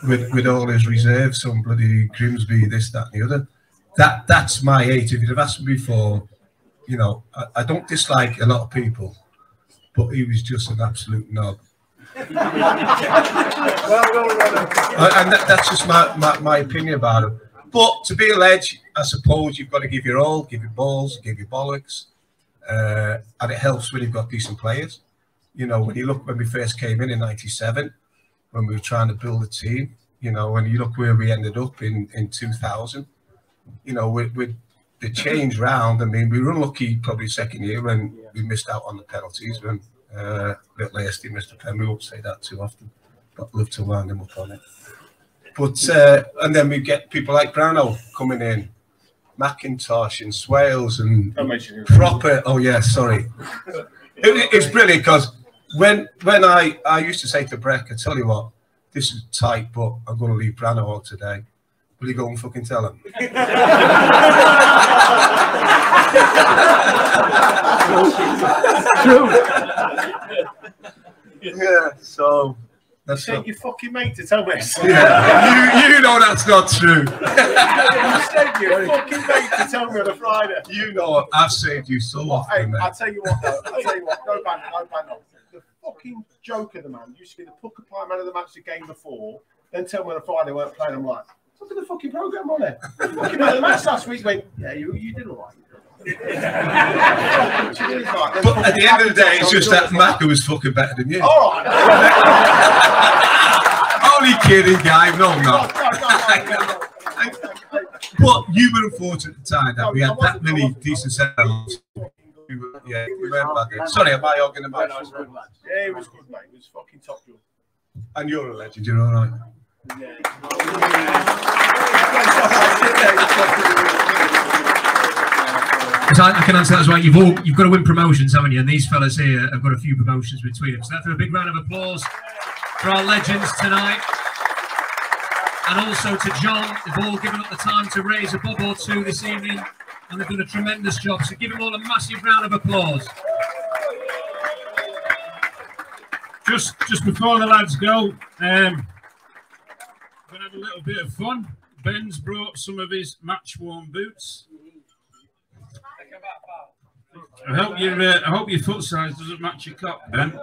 with with all his reserves, some bloody Grimsby, this, that, and the other. That that's my age. If you'd have asked me before, you know, I, I don't dislike a lot of people, but he was just an absolute knob. And that, that's just my, my, my opinion about him. But to be a ledge, I suppose you've got to give your all, give your balls, give your bollocks, uh, and it helps when you've got decent players. You know, when you look when we first came in in '97, when we were trying to build a team, you know, when you look where we ended up in in 2000, you know, with, with the change round. I mean, we were unlucky probably second year when we missed out on the penalties when uh, little hasty Mr. Penn. We won't say that too often, but love to wind him up on it. But uh, and then we get people like Brownell coming in, McIntosh and Swailes and proper. Oh yeah, sorry. It, it's brilliant because when when I I used to say to Breck, I tell you what, this is tight, but I'm going to leave Brownell out today. Will you go and fucking tell him? True. yeah, so that's Sent not, your fucking mate to tell me. yeah, you, you know that's not true. you sent your fucking mate to tell me on a Friday. You know I've saved you so Hey, often, mate. I'll tell you what, though. I'll tell you what. No ban, no ban. No. The fucking joke of the man used to be the Pukka Pie man of the match the game before, then tell me on a Friday they weren't playing. I'm like, look at the fucking programme on it. Fucking man of the match last week went, yeah, you, you did all right. But at the end of the day, it's just that Macca was fucking better than you. All right. Only kidding, guy. No, no. But you were unfortunate at the time that we had that many decent settlements. Yeah, we weren't bad. Sorry, am I arguing about Yeah, it was good, mate. It was fucking top job. And you're a legend, you're all right. Because I, I can answer that as well. You've all you've got to win promotions, haven't you? And these fellas here have got a few promotions between them. So that's a big round of applause for our legends tonight. And also to John, they've all given up the time to raise a bob or two this evening, and they've done a tremendous job. So give them all a massive round of applause. just just before the lads go, um, we're gonna have a little bit of fun. Ben's brought some of his match-worn boots. I hope your uh, I hope your foot size doesn't match your cup, Ben.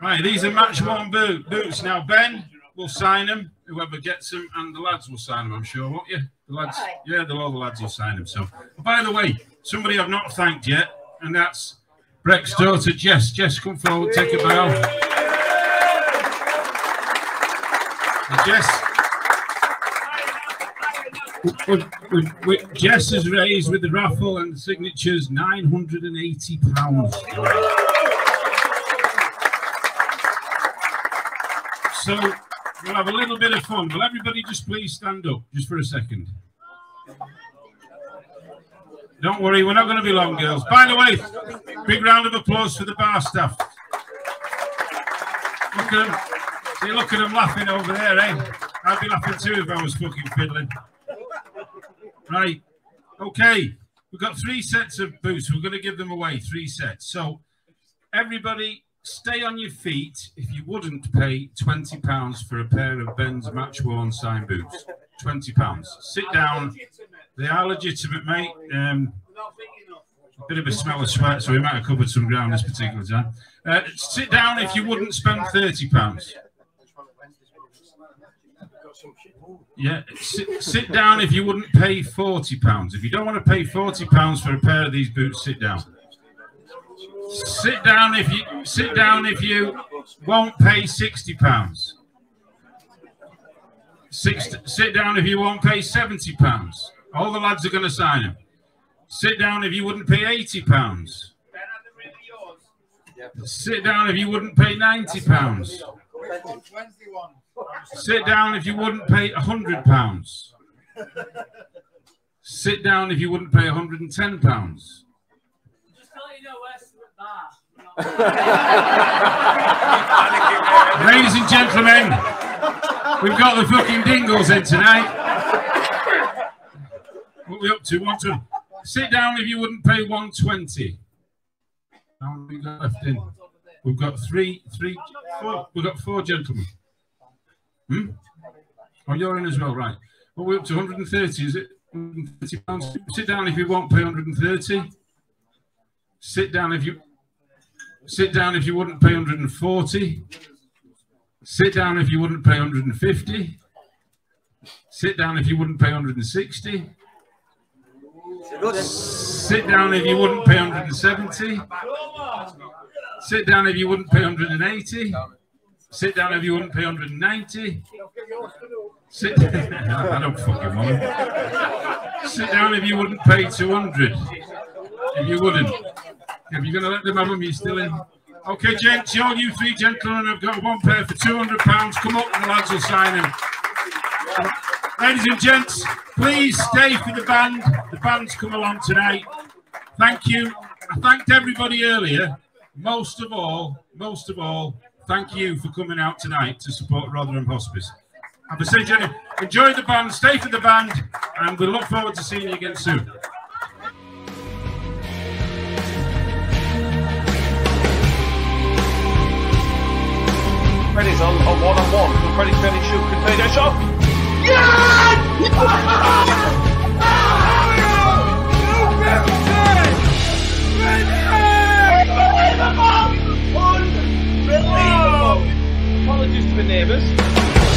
Right, these are match-worn boot, boots. Now Ben will sign him, Whoever gets him, and the lads will sign him, I'm sure, won't you? The lads, yeah, the all the lads will sign them. So, by the way, somebody I've not thanked yet, and that's Breck's daughter, Jess. Jess, come forward, take a bow. And Jess, with, with, with Jess has raised with the raffle and the signatures nine hundred and eighty pounds. So we'll have a little bit of fun. Will everybody just please stand up just for a second? Don't worry, we're not going to be long, girls. By the way, big round of applause for the bar staff. Look at them. See, look at them laughing over there, eh? I'd be laughing too if I was fucking fiddling. Right. Okay. We've got three sets of boots. We're going to give them away, three sets. So, everybody, stay on your feet if you wouldn't pay £20 for a pair of Ben's match worn sign boots. £20. Sit down. They are legitimate, mate. Um, a bit of a smell of sweat, so we might have covered some ground this particular time. Uh, sit down if you wouldn't spend £30. Yeah, sit, sit down if you wouldn't pay forty pounds. If you don't want to pay forty pounds for a pair of these boots, sit down. Sit down if you sit down if you won't pay sixty pounds. Sit down if you won't pay seventy pounds. All the lads are going to sign them. Sit down if you wouldn't pay eighty pounds. Sit down if you wouldn't pay ninety pounds. Sit down if you wouldn't pay hundred pounds. Sit down if you wouldn't pay hundred and ten pounds. Ladies and gentlemen, we've got the fucking dingles in tonight. What are we up to? One to sit down if you wouldn't pay one twenty. How many we got left in? We've got three, three, four. We've got four gentlemen. Hmm? Oh, you're in as well, right? Well, we're up to 130, is it? 130 pounds. Sit down if you won't pay 130. Sit down if you sit down if you wouldn't pay 140. Sit down if you wouldn't pay 150. Sit down if you wouldn't pay 160. Sit down if you wouldn't pay 170. Sit down if you wouldn't pay 180. Sit down if you wouldn't pay 190. Sit. I don't fucking want it. Sit down if you wouldn't pay 200. If you wouldn't. If you're going to let them have them, you're still in. Okay, gents, all you three gentlemen have got one pair for £200. Come up and the lads will sign them. Ladies and gents, please stay for the band. The band's come along tonight. Thank you. I thanked everybody earlier. Most of all, most of all, thank you for coming out tonight to support Rotherham Hospice. Have a safe journey. Enjoy the band, stay for the band, and we look forward to seeing you again soon. Freddy's on, on one on one. Can Freddy Freddy shoot container shot? Unbelievable! Apologies to the neighbours.